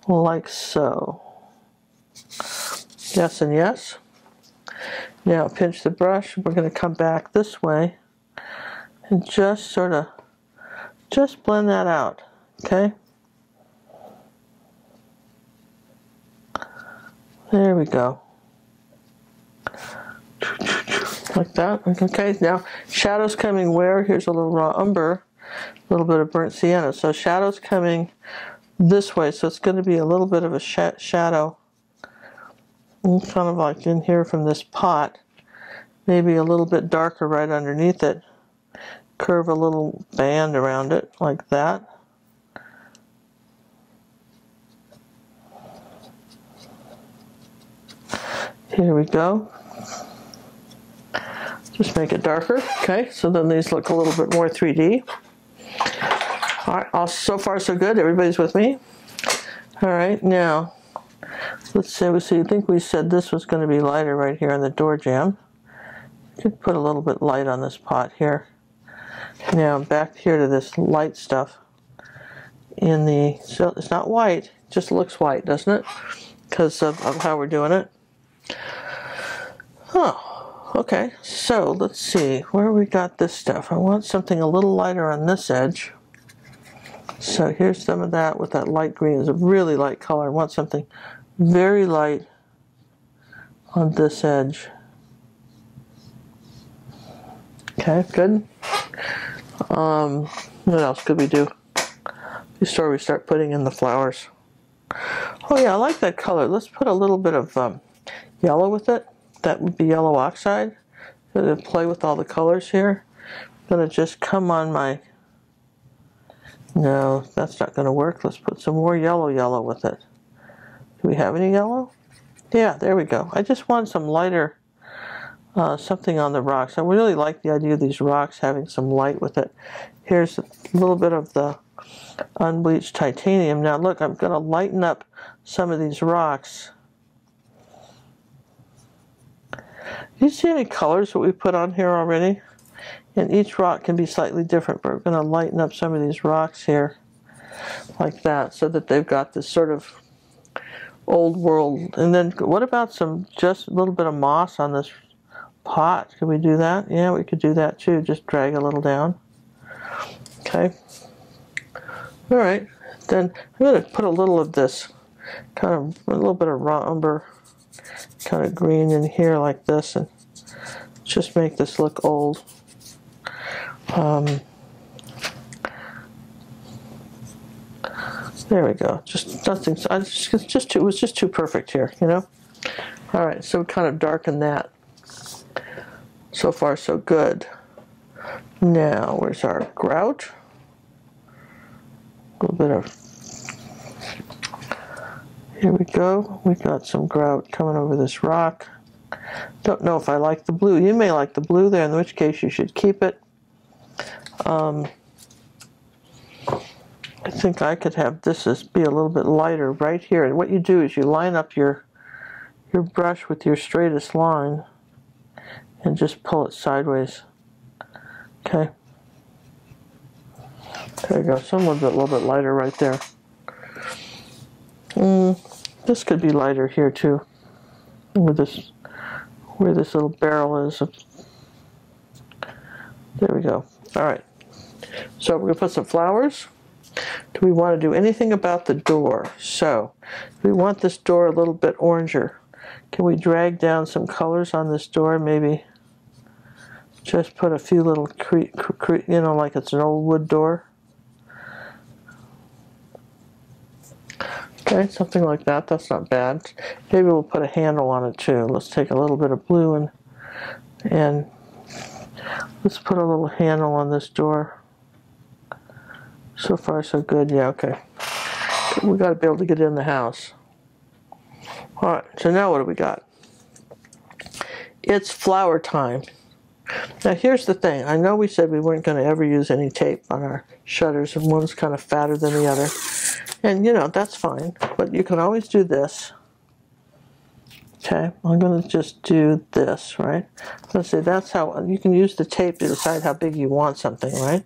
Like so. Yes and yes. Now pinch the brush. We're going to come back this way and just sort of just blend that out. Okay. There we go. Like that. Okay, now shadows coming where? Here's a little raw umber, a little bit of burnt sienna. So shadows coming this way, so it's going to be a little bit of a sh shadow kind of like in here from this pot, maybe a little bit darker right underneath it. Curve a little band around it like that. Here we go. Just make it darker. Okay, so then these look a little bit more 3D. All right, all, so far so good. Everybody's with me? All right, now let's see, I think we said this was going to be lighter right here on the door jamb. Could put a little bit light on this pot here. Now back here to this light stuff. In the so it's not white, it just looks white, doesn't it? Because of, of how we're doing it. Oh, okay. So let's see where we got this stuff. I want something a little lighter on this edge. So here's some of that with that light green. It's a really light color. I want something very light on this edge. Okay, good. Um, what else could we do? Before we start putting in the flowers. Oh yeah, I like that color. Let's put a little bit of um, yellow with it. That would be yellow oxide. Gonna play with all the colors here. I'm gonna just come on my. No, that's not gonna work. Let's put some more yellow yellow with it. We have any yellow? Yeah, there we go. I just want some lighter, uh, something on the rocks. I really like the idea of these rocks having some light with it. Here's a little bit of the unbleached titanium. Now look, I'm going to lighten up some of these rocks. Do you see any colors that we put on here already? And each rock can be slightly different, but we're going to lighten up some of these rocks here like that so that they've got this sort of old world. And then what about some, just a little bit of moss on this pot? Could we do that? Yeah, we could do that too. Just drag a little down. Okay. All right. Then I'm going to put a little of this kind of a little bit of umber kind of green in here like this and just make this look old. Um, there we go. Just nothing. I just, just too, it was just too perfect here, you know. All right, so we kind of darken that. So far, so good. Now, where's our grout? A little bit of here we go. We've got some grout coming over this rock. Don't know if I like the blue. You may like the blue there, in which case you should keep it. Um, I think I could have this as be a little bit lighter right here. And what you do is you line up your your brush with your straightest line and just pull it sideways. Okay. There you go. So a little bit, a little bit lighter right there. Mm, this could be lighter here too, where this where this little barrel is. There we go. All right. So we're gonna put some flowers. Do we want to do anything about the door? So we want this door a little bit oranger. Can we drag down some colors on this door? Maybe just put a few little, cre cre you know, like it's an old wood door. Okay, something like that. That's not bad. Maybe we'll put a handle on it too. Let's take a little bit of blue and and let's put a little handle on this door. So far, so good. Yeah, okay. We got to be able to get in the house. All right. So now what do we got? It's flower time. Now here's the thing. I know we said we weren't going to ever use any tape on our shutters, and one's kind of fatter than the other. And you know, that's fine, but you can always do this. Okay, I'm going to just do this, right? Let's say that's how, you can use the tape to decide how big you want something, right?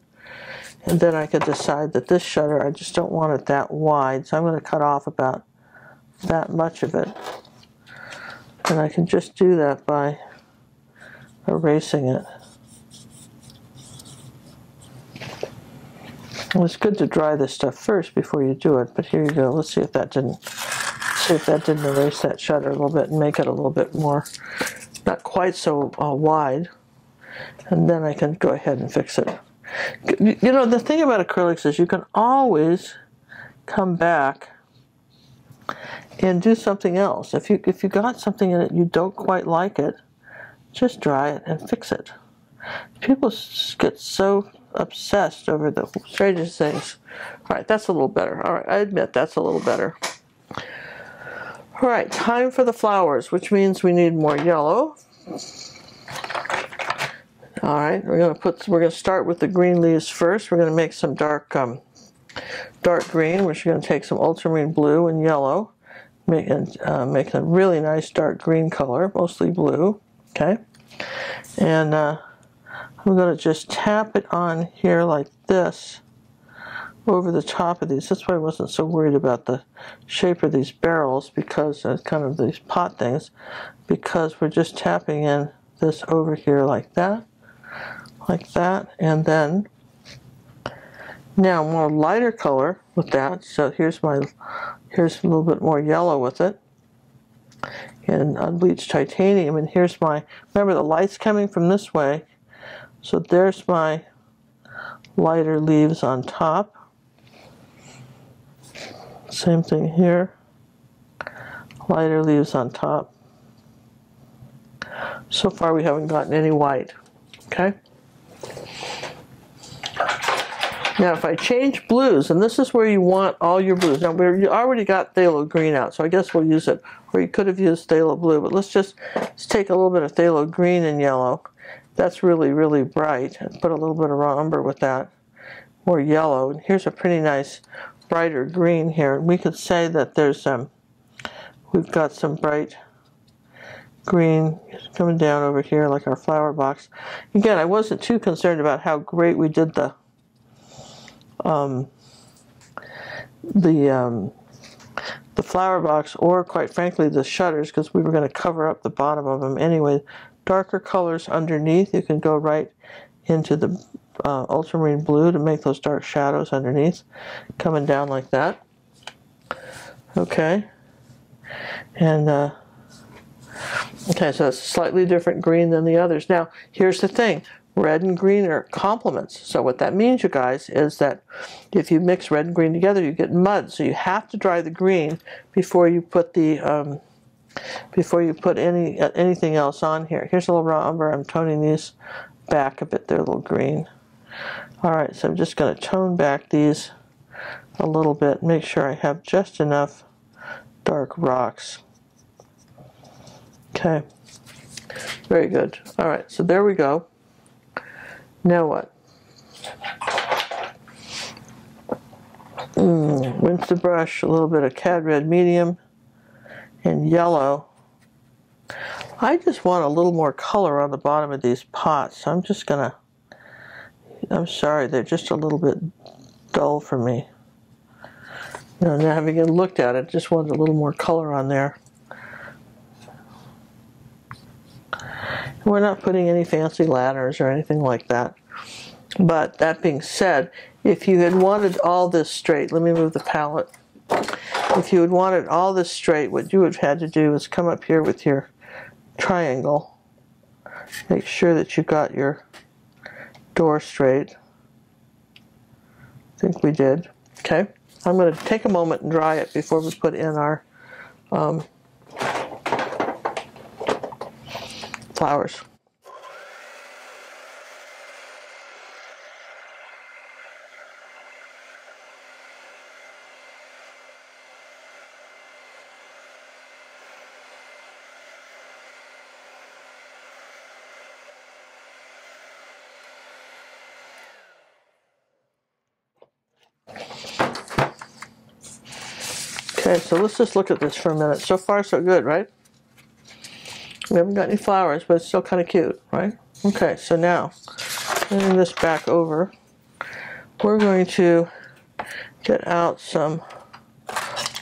And then I could decide that this shutter, I just don't want it that wide, so I'm going to cut off about that much of it. And I can just do that by erasing it. Well, it's good to dry this stuff first before you do it, but here you go. Let's see if that didn't see if that didn't erase that shutter a little bit and make it a little bit more, not quite so uh, wide. And then I can go ahead and fix it. You know, the thing about acrylics is you can always come back and do something else. If you if you got something in it you don't quite like it, just dry it and fix it. People get so obsessed over the strangest things. All right, that's a little better. All right, I admit that's a little better. All right, time for the flowers, which means we need more yellow. All right, we're gonna put. We're gonna start with the green leaves first. We're gonna make some dark, um, dark green. We're just gonna take some ultramarine blue and yellow, make uh, make a really nice dark green color, mostly blue. Okay, and uh, I'm going to just tap it on here like this over the top of these. That's why I wasn't so worried about the shape of these barrels because uh, kind of these pot things because we're just tapping in this over here like that like that and then now more lighter color with that so here's my here's a little bit more yellow with it and unbleached titanium and here's my remember the light's coming from this way so there's my lighter leaves on top. Same thing here. Lighter leaves on top. So far we haven't gotten any white. Okay? Now if I change blues, and this is where you want all your blues. Now we already got phthalo green out, so I guess we'll use it. Or you could have used phthalo blue, but let's just let's take a little bit of phthalo green and yellow that's really, really bright. Put a little bit of raw umber with that. More yellow. And here's a pretty nice brighter green here. And We could say that there's um, we've got some bright green coming down over here like our flower box. Again, I wasn't too concerned about how great we did the um, the um, the flower box or quite frankly the shutters because we were going to cover up the bottom of them anyway darker colors underneath. You can go right into the uh, ultramarine blue to make those dark shadows underneath, coming down like that. Okay. And, uh, okay, so it's slightly different green than the others. Now, here's the thing. Red and green are complements. So what that means, you guys, is that if you mix red and green together, you get mud. So you have to dry the green before you put the um, before you put any uh, anything else on here. Here's a little raw umber. I'm toning these back a bit. They're a little green. All right, so I'm just going to tone back these a little bit. Make sure I have just enough dark rocks. Okay, very good. All right, so there we go. Now what? Mm, rinse the brush, a little bit of cad red medium and yellow. I just want a little more color on the bottom of these pots. So I'm just gonna, I'm sorry, they're just a little bit dull for me. You know, now having looked at it, just wanted a little more color on there. We're not putting any fancy ladders or anything like that. But that being said, if you had wanted all this straight, let me move the palette. If you had wanted all this straight, what you would have had to do is come up here with your triangle. Make sure that you got your door straight. I think we did. Okay. I'm going to take a moment and dry it before we put in our um, flowers. Okay, so let's just look at this for a minute. So far, so good, right? We haven't got any flowers, but it's still kind of cute, right? Okay, so now, moving this back over, we're going to get out some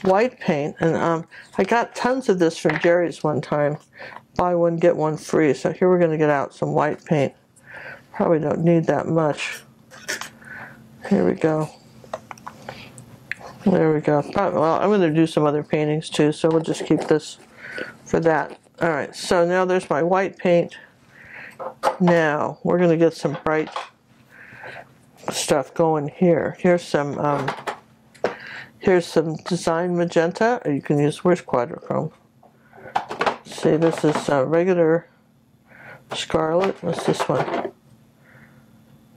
white paint. And um, I got tons of this from Jerry's one time. Buy one, get one free. So here we're going to get out some white paint. Probably don't need that much. Here we go. There we go. Well, I'm going to do some other paintings too, so we'll just keep this for that. All right, so now there's my white paint. Now, we're going to get some bright stuff going here. Here's some, um, here's some design magenta. You can use, where's quadrichrome? See, this is uh, regular scarlet. What's this one?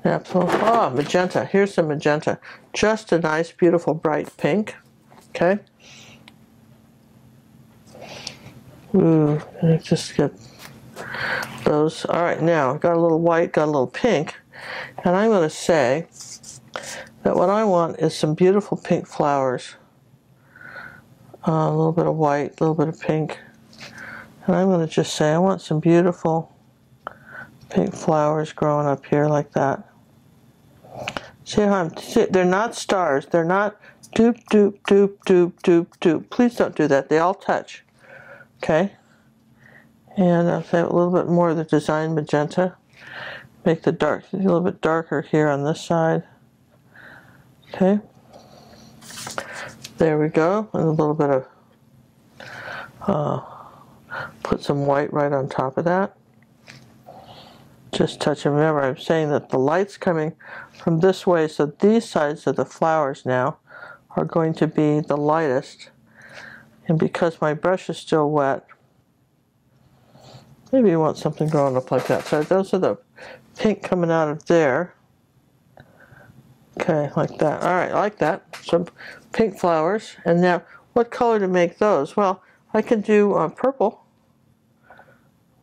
Apple. Oh, magenta. Here's some magenta. Just a nice, beautiful, bright pink. Okay. Ooh, just get those. All right, now got a little white, got a little pink, and I'm going to say that what I want is some beautiful pink flowers. Uh, a little bit of white, a little bit of pink, and I'm going to just say I want some beautiful pink flowers growing up here like that. See how I'm, see, they're not stars. They're not doop, doop, doop, doop, doop, doop. Please don't do that. They all touch. Okay? And I'll say a little bit more of the design magenta. Make the dark, a little bit darker here on this side. Okay? There we go. And a little bit of, uh, put some white right on top of that just touch and remember I'm saying that the light's coming from this way so these sides of the flowers now are going to be the lightest and because my brush is still wet maybe you want something growing up like that. So those are the pink coming out of there. Okay like that. All right I like that. Some pink flowers. And now what color to make those? Well I can do uh, purple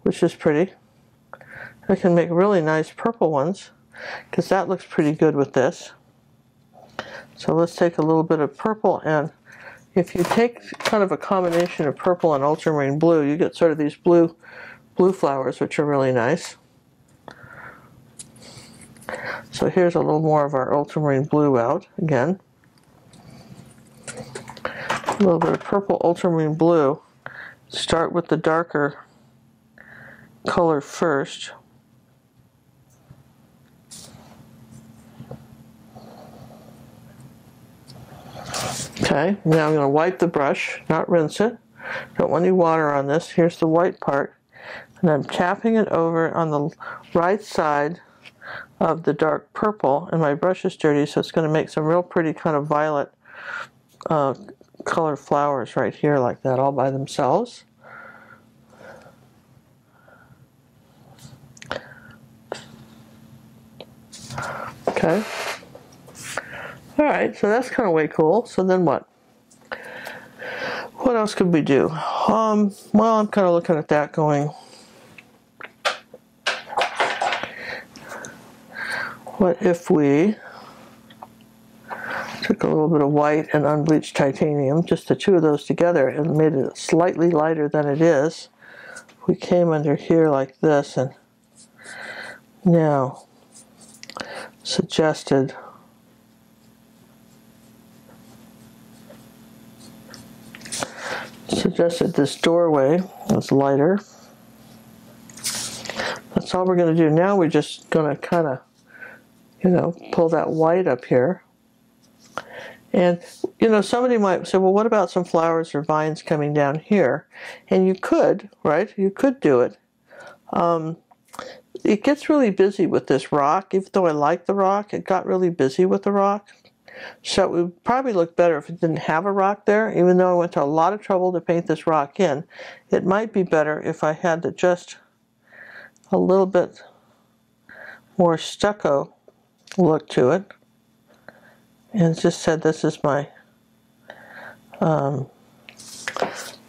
which is pretty. I can make really nice purple ones because that looks pretty good with this. So let's take a little bit of purple and if you take kind of a combination of purple and ultramarine blue, you get sort of these blue blue flowers which are really nice. So here's a little more of our ultramarine blue out again. A little bit of purple ultramarine blue. Start with the darker color first. Okay, now I'm going to wipe the brush, not rinse it. Don't want any water on this. Here's the white part. And I'm tapping it over on the right side of the dark purple. And my brush is dirty, so it's going to make some real pretty kind of violet uh, colored flowers right here like that all by themselves. Okay. All right, so that's kind of way cool. So then what? What else could we do? Um, well, I'm kind of looking at that going, what if we took a little bit of white and unbleached titanium, just the two of those together, and made it slightly lighter than it is. We came under here like this and now suggested suggested this doorway was lighter. That's all we're going to do. Now we're just going to kind of, you know, pull that white up here. And, you know, somebody might say, well, what about some flowers or vines coming down here? And you could, right? You could do it. Um, it gets really busy with this rock. Even though I like the rock, it got really busy with the rock. So it would probably look better if it didn't have a rock there. Even though I went to a lot of trouble to paint this rock in, it might be better if I had to just a little bit more stucco look to it. And just said this is my um,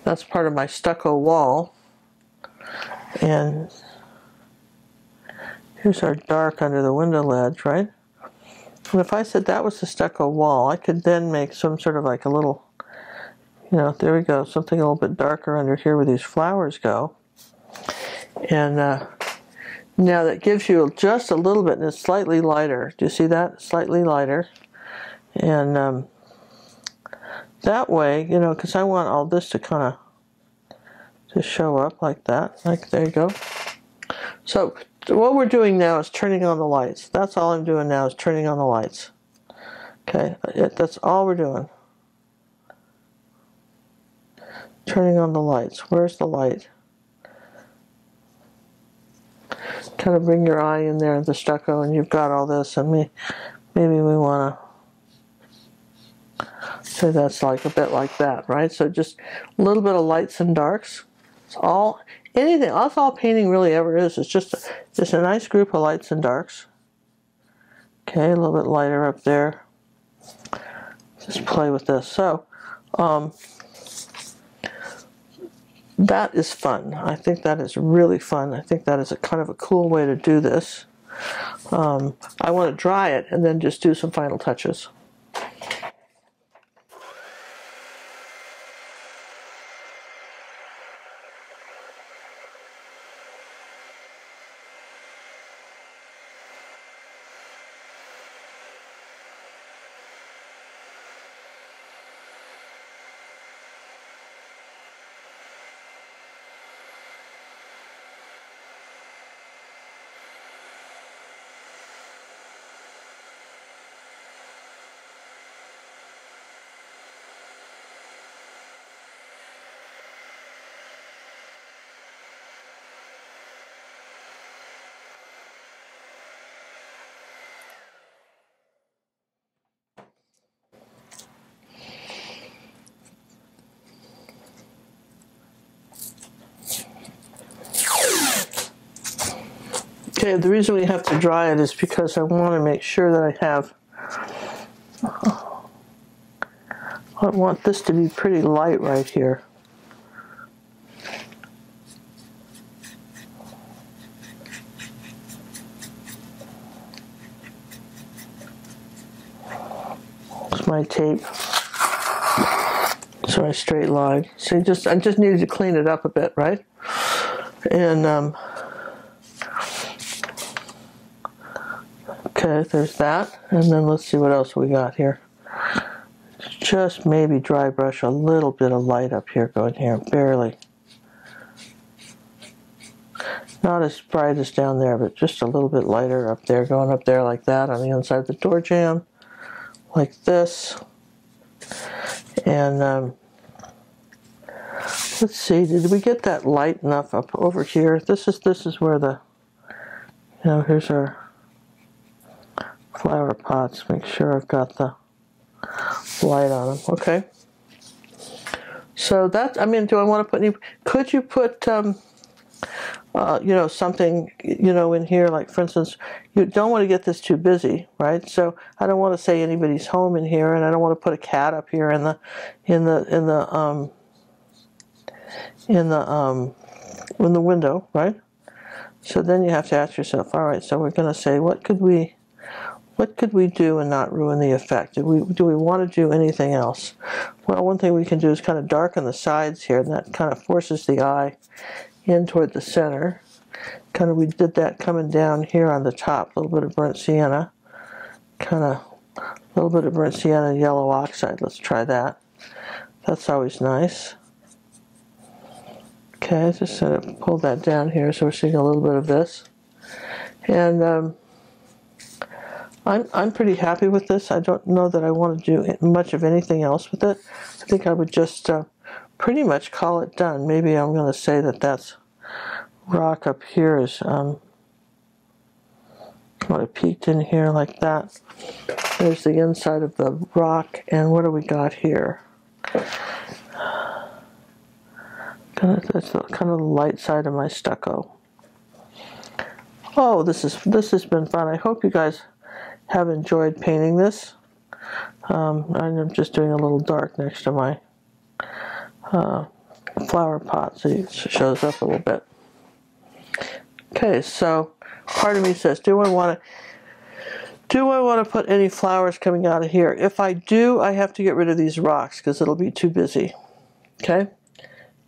that's part of my stucco wall. And here's our dark under the window ledge right if I said that was the stucco wall I could then make some sort of like a little you know there we go something a little bit darker under here where these flowers go and uh, now that gives you just a little bit and it's slightly lighter do you see that slightly lighter and um, that way, you know, because I want all this to kind of to show up like that. Like, there you go. So what we're doing now is turning on the lights. That's all I'm doing now is turning on the lights. Okay, that's all we're doing. Turning on the lights. Where's the light? Kind of bring your eye in there, the stucco, and you've got all this, and me, maybe we want to so that's like a bit like that, right? So just a little bit of lights and darks. It's all, anything, that's all painting really ever is. It's just, a, just a nice group of lights and darks. Okay, a little bit lighter up there. Just play with this. So, um, that is fun. I think that is really fun. I think that is a kind of a cool way to do this. Um, I want to dry it and then just do some final touches. Okay, the reason we have to dry it is because I want to make sure that I have, I want this to be pretty light right here. It's my tape. My straight line. So just I just needed to clean it up a bit, right? And um, Okay, there's that. And then let's see what else we got here. Just maybe dry brush a little bit of light up here going here, barely. Not as bright as down there, but just a little bit lighter up there, going up there like that on the inside of the door jamb, like this. And um, let's see, did we get that light enough up over here? This is this is where the you know here's our flower pots. Make sure I've got the light on them. Okay. So that I mean, do I want to put any? Could you put um, uh, you know, something, you know, in here, like for instance, you don't want to get this too busy, right? So I don't want to say anybody's home in here, and I don't want to put a cat up here in the, in the, in the, um, in the, um, in the window, right? So then you have to ask yourself, all right, so we're going to say, what could we, what could we do and not ruin the effect? Do we, do we want to do anything else? Well, one thing we can do is kind of darken the sides here, and that kind of forces the eye in toward the center. Kind of, we did that coming down here on the top, a little bit of burnt sienna. Kind of, a little bit of burnt sienna yellow oxide. Let's try that. That's always nice. Okay, just sort of pull that down here so we're seeing a little bit of this. And um, I'm, I'm pretty happy with this. I don't know that I want to do much of anything else with it. I think I would just uh, pretty much call it done. Maybe I'm going to say that that's rock up here is um, what I peeked in here like that. There's the inside of the rock, and what do we got here? Kind of, That's kind of the light side of my stucco. Oh, this is this has been fun. I hope you guys have enjoyed painting this. Um, I'm just doing a little dark next to my uh, flower pot so it shows up a little bit. Okay, so part of me says, do I want to do I want to put any flowers coming out of here? If I do, I have to get rid of these rocks because it'll be too busy. Okay?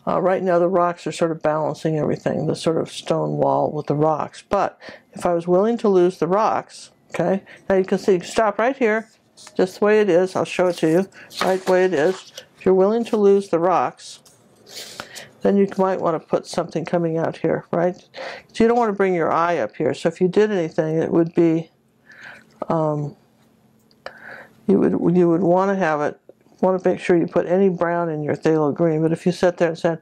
Uh, right now the rocks are sort of balancing everything, the sort of stone wall with the rocks. But if I was willing to lose the rocks, okay, now you can see, stop right here, just the way it is. I'll show it to you, right the way it is. If you're willing to lose the rocks, then you might want to put something coming out here, right? So you don't want to bring your eye up here. So if you did anything, it would be, um, you would you would want to have it, want to make sure you put any brown in your phthalo green. But if you sat there and said,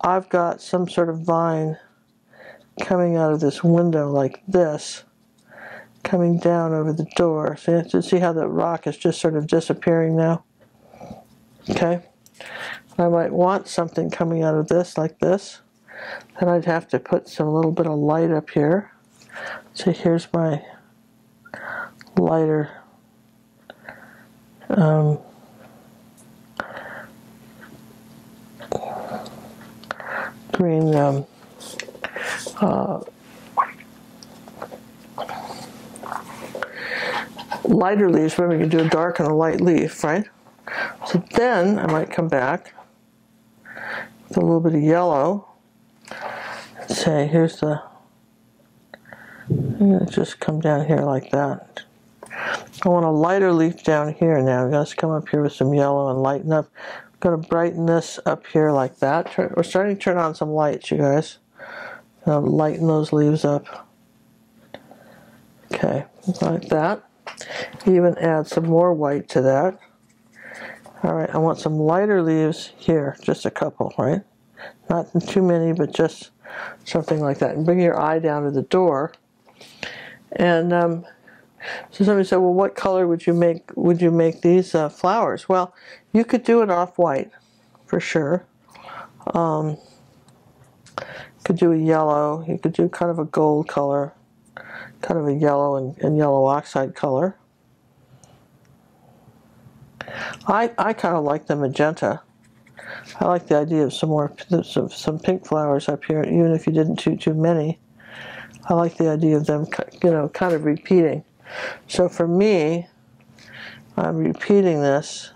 I've got some sort of vine coming out of this window like this, coming down over the door. To see how the rock is just sort of disappearing now. Okay. I might want something coming out of this like this. Then I'd have to put some little bit of light up here. So here's my lighter um, green um, uh, lighter leaves. Remember, you can do a dark and a light leaf, right? So then I might come back with a little bit of yellow say, here's the, I'm going to just come down here like that. I want a lighter leaf down here now. Let's come up here with some yellow and lighten up. I'm going to brighten this up here like that. We're starting to turn on some lights, you guys. I'll lighten those leaves up. Okay, like that. Even add some more white to that. All right, I want some lighter leaves here, just a couple, right? Not too many, but just something like that. And bring your eye down to the door. And um, so somebody said, well, what color would you make, would you make these uh, flowers? Well, you could do it off-white, for sure. Um, could do a yellow. You could do kind of a gold color, kind of a yellow and, and yellow oxide color. I, I kind of like the magenta. I like the idea of some more some, some pink flowers up here, even if you didn't do too many. I like the idea of them, you know, kind of repeating. So for me, I'm repeating this.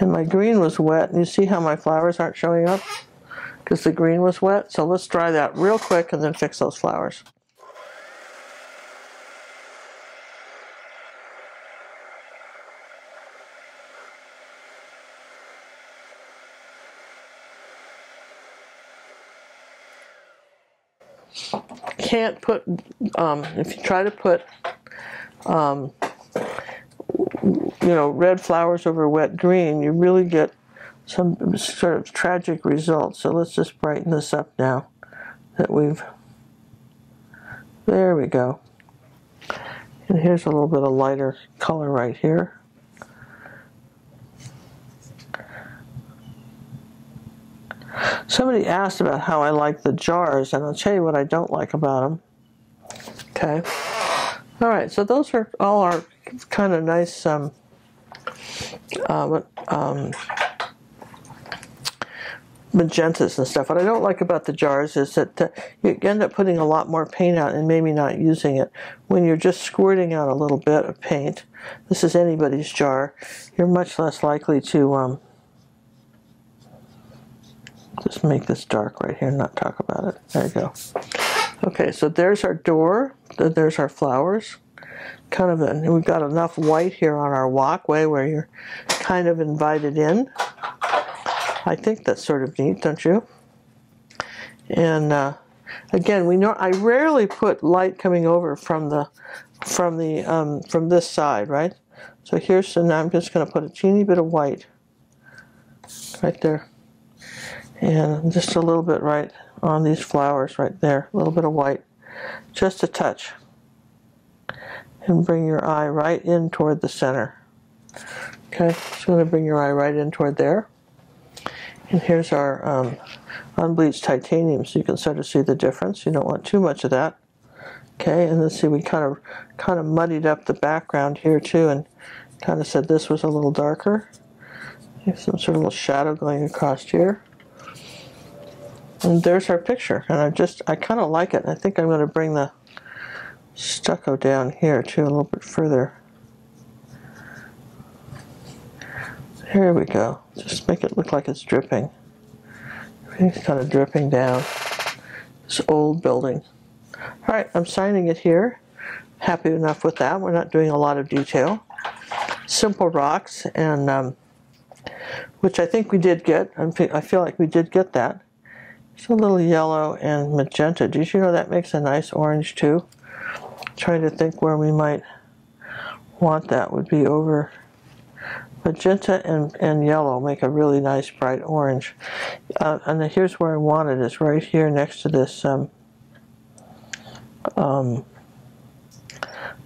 And my green was wet, and you see how my flowers aren't showing up? Because the green was wet. So let's dry that real quick and then fix those flowers. can't put, um, if you try to put um, you know, red flowers over wet green, you really get some sort of tragic results. So let's just brighten this up now that we've, there we go. And here's a little bit of lighter color right here. Somebody asked about how I like the jars, and I'll tell you what I don't like about them. Okay. All right, so those are all our kind of nice um, uh, um, magentas and stuff. What I don't like about the jars is that uh, you end up putting a lot more paint out and maybe not using it. When you're just squirting out a little bit of paint, this is anybody's jar, you're much less likely to um, just make this dark right here and not talk about it. There you go. Okay, so there's our door. There's our flowers. Kind of, a, we've got enough white here on our walkway where you're kind of invited in. I think that's sort of neat, don't you? And uh, again, we know I rarely put light coming over from the from the um, from this side, right? So here's now I'm just going to put a teeny bit of white right there, and just a little bit right on these flowers right there, a little bit of white, just a touch, and bring your eye right in toward the center. Okay, just going to bring your eye right in toward there. And here's our um, unbleached titanium, so you can sort of see the difference. You don't want too much of that. Okay, and let's see we kind of kind of muddied up the background here too, and kind of said this was a little darker. Have some sort of little shadow going across here. And there's our picture, and I just I kind of like it. I think I'm going to bring the stucco down here too a little bit further. Here we go. Just make it look like it's dripping. Everything's kind of dripping down. This old building. All right, I'm signing it here. Happy enough with that. We're not doing a lot of detail. Simple rocks, and um, which I think we did get. I feel like we did get that. It's a little yellow and magenta. Did you know that makes a nice orange too? Trying to think where we might want that would be over magenta and, and yellow make a really nice bright orange. Uh, and here's where I want it, is right here next to this um, um,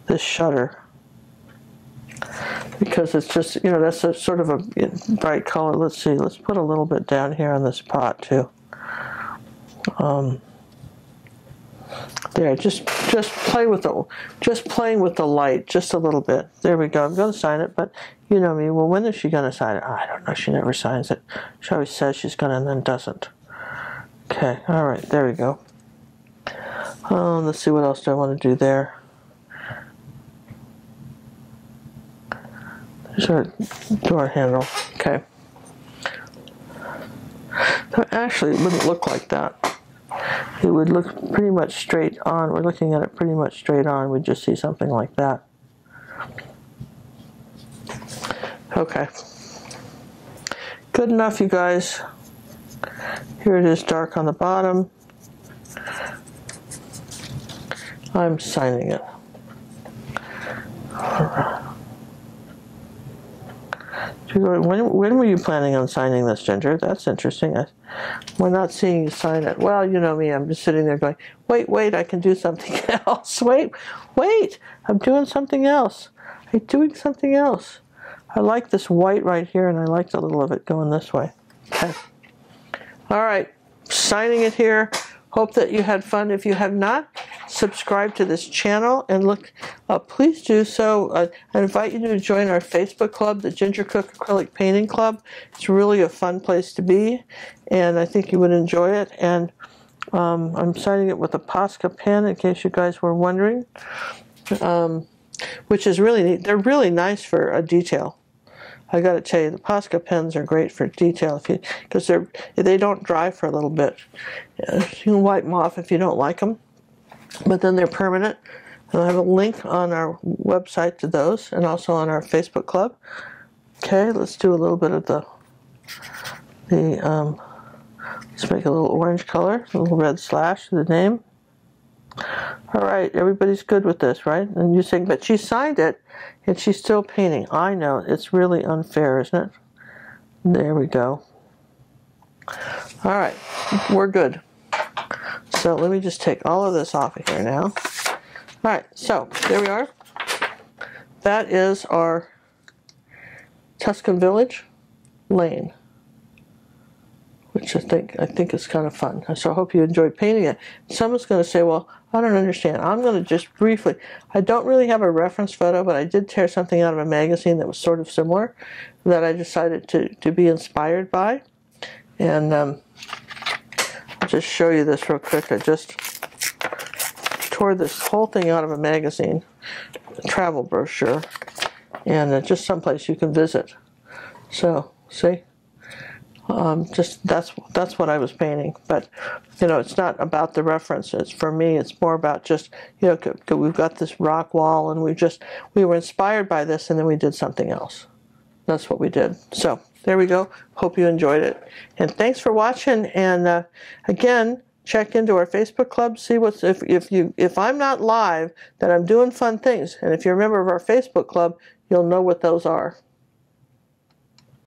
this shutter. Because it's just, you know, that's a sort of a bright color. Let's see, let's put a little bit down here on this pot too. Um, there, just just play with the just playing with the light just a little bit. There we go. I'm going to sign it, but you know me. Well, when is she going to sign it? I don't know. She never signs it. She always says she's going to and then doesn't. Okay. All right. There we go. Oh, let's see what else do I want to do there. There's our door handle. Okay. So actually, it wouldn't look like that it would look pretty much straight on. We're looking at it pretty much straight on. We'd just see something like that. Okay. Good enough, you guys. Here it is dark on the bottom. I'm signing it. When, when were you planning on signing this, Ginger? That's interesting. I, we're not seeing you sign it. Well, you know me. I'm just sitting there going, wait, wait, I can do something else. Wait, wait, I'm doing something else. I'm doing something else. I like this white right here, and I like a little of it going this way. Okay. All right, signing it here. Hope that you had fun. If you have not, subscribe to this channel and look, uh, please do so. Uh, I invite you to join our Facebook club, the Ginger Cook Acrylic Painting Club. It's really a fun place to be, and I think you would enjoy it. And um, I'm signing it with a Posca pen, in case you guys were wondering, um, which is really neat. They're really nice for a detail. I got to tell you, the Posca pens are great for detail if you because they're they don't dry for a little bit. You can wipe them off if you don't like them, but then they're permanent. And I have a link on our website to those, and also on our Facebook club. Okay, let's do a little bit of the the um, let's make a little orange color, a little red slash the name. All right, everybody's good with this, right? And you're saying, but she signed it and she's still painting. I know, it's really unfair, isn't it? There we go. All right, we're good. So let me just take all of this off of here now. All right, so there we are. That is our Tuscan Village Lane which I think I think is kind of fun. So I hope you enjoyed painting it. Someone's going to say, "Well, I don't understand." I'm going to just briefly. I don't really have a reference photo, but I did tear something out of a magazine that was sort of similar, that I decided to to be inspired by, and um, I'll just show you this real quick. I just tore this whole thing out of a magazine, a travel brochure, and uh, just someplace you can visit. So see. Um, just that's that's what I was painting, but you know, it's not about the references. For me, it's more about just you know, we've got this rock wall, and we just we were inspired by this, and then we did something else. That's what we did. So there we go. Hope you enjoyed it, and thanks for watching. And uh, again, check into our Facebook club. See what's if if you if I'm not live, then I'm doing fun things. And if you're a member of our Facebook club, you'll know what those are.